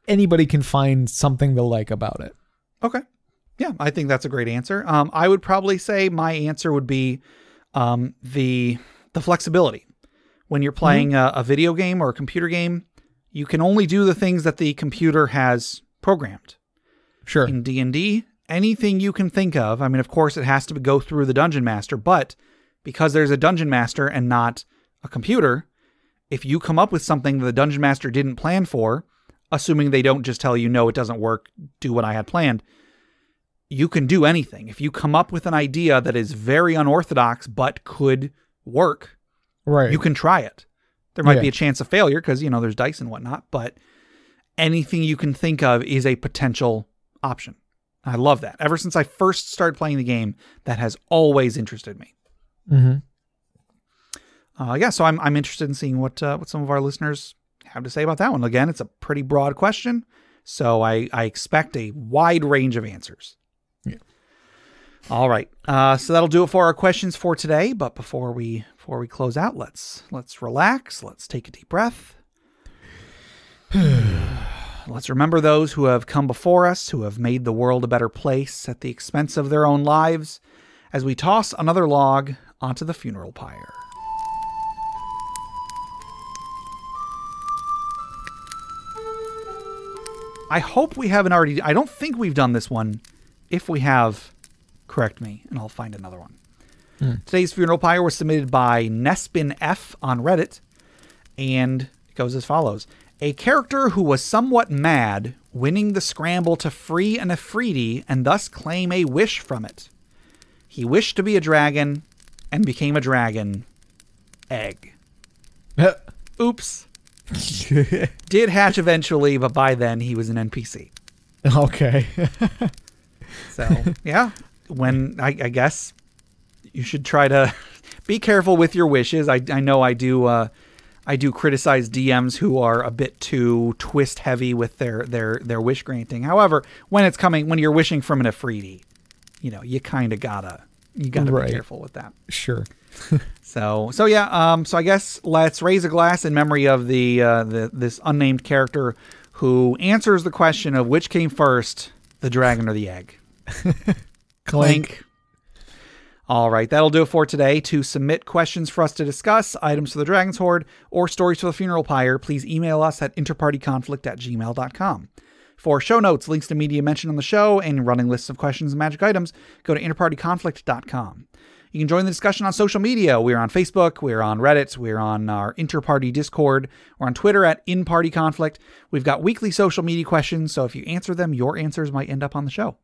anybody can find something to like about it.
Okay. Yeah, I think that's a great answer. Um, I would probably say my answer would be um, the the flexibility. When you're playing a, a video game or a computer game, you can only do the things that the computer has programmed.
Sure.
In D and D, anything you can think of. I mean, of course, it has to go through the dungeon master, but because there's a dungeon master and not a computer, if you come up with something that the dungeon master didn't plan for, assuming they don't just tell you no, it doesn't work, do what I had planned, you can do anything. If you come up with an idea that is very unorthodox but could work,
right.
you can try it. There might
Yeah.
be a chance of failure because, you know, there's dice and whatnot, but anything you can think of is a potential option. I love that. Ever since I first started playing the game, that has always interested me.
hmm
Uh, yeah, so I'm I'm interested in seeing what uh, what some of our listeners have to say about that one. Again, it's a pretty broad question, so I I expect a wide range of answers.
Yeah.
All right, uh, so that'll do it for our questions for today. But before we before we close out, let's let's relax. Let's take a deep breath. [SIGHS] [SIGHS] Let's remember those who have come before us, who have made the world a better place at the expense of their own lives, as we toss another log onto the funeral pyre. I hope we haven't already. I don't think we've done this one. If we have, correct me, and I'll find another one. Hmm. Today's funeral pyre was submitted by Nespin F on Reddit, and it goes as follows: A character who was somewhat mad, winning the scramble to free an efreeti and thus claim a wish from it. He wished to be a dragon, and became a dragon. Egg. [LAUGHS] Oops. [LAUGHS] Did hatch eventually, but by then he was an NPC.
okay. [LAUGHS]
So yeah, when I, I guess you should try to be careful with your wishes. I, I know I do uh, I do criticize DMs who are a bit too twist heavy with their their their wish granting. However, when it's coming when you're wishing from an efreeti, you know you kind of gotta you gotta
Right.
be careful with that.
sure. [LAUGHS]
So so yeah, um, so I guess let's raise a glass in memory of the uh, the this unnamed character who answers the question of which came first, the dragon or the egg. [LAUGHS] Clink. All right, that'll do it for today. To submit questions for us to discuss, items for the Dragon's Hoard, or stories for the funeral pyre, please email us at interpartyconflict at gmail.com. For show notes, links to media mentioned on the show, and running lists of questions and magic items, go to interpartyconflict.com. You can join the discussion on social media. We're on Facebook, we're on Reddit, we're on our Interparty Discord, we're on Twitter at InPartyConflict. We've got weekly social media questions, so if you answer them, your answers might end up on the show.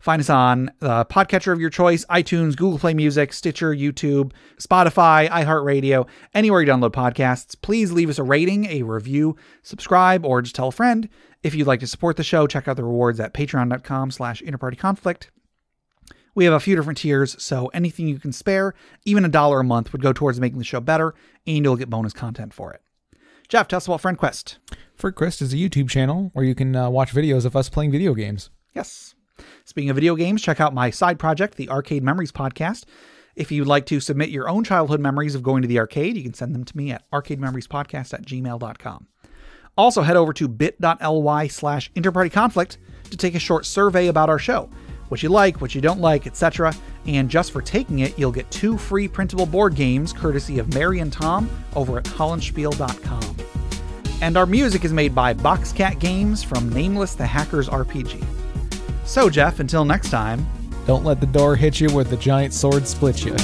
Find us on the podcatcher of your choice iTunes, Google Play Music, Stitcher, YouTube, Spotify, iHeartRadio, anywhere you download podcasts. Please leave us a rating, a review, subscribe, or just tell a friend. If you'd like to support the show, check out the rewards at patreon.com slash interpartyconflict. We have a few different tiers, so anything you can spare, even a dollar a month, would go towards making the show better, and you'll get bonus content for it. Jeff, tell us about Friend Quest.
Frig Quest is a YouTube channel where you can uh, watch videos of us playing video games.
Yes. Speaking of video games, check out my side project, the Arcade Memories Podcast. If you'd like to submit your own childhood memories of going to the arcade, you can send them to me at arcadememoriespodcast at gmail.com. Also, head over to bit.ly slash interpartyconflict to take a short survey about our show. What you like, what you don't like, etc. And just for taking it, you'll get two free printable board games courtesy of Mary and Tom over at hollandspiel.com. And our music is made by Boxcat Games from Nameless the Hackers RPG. So, Jeff, until next time,
Don't let the door hit you where the giant sword splits you.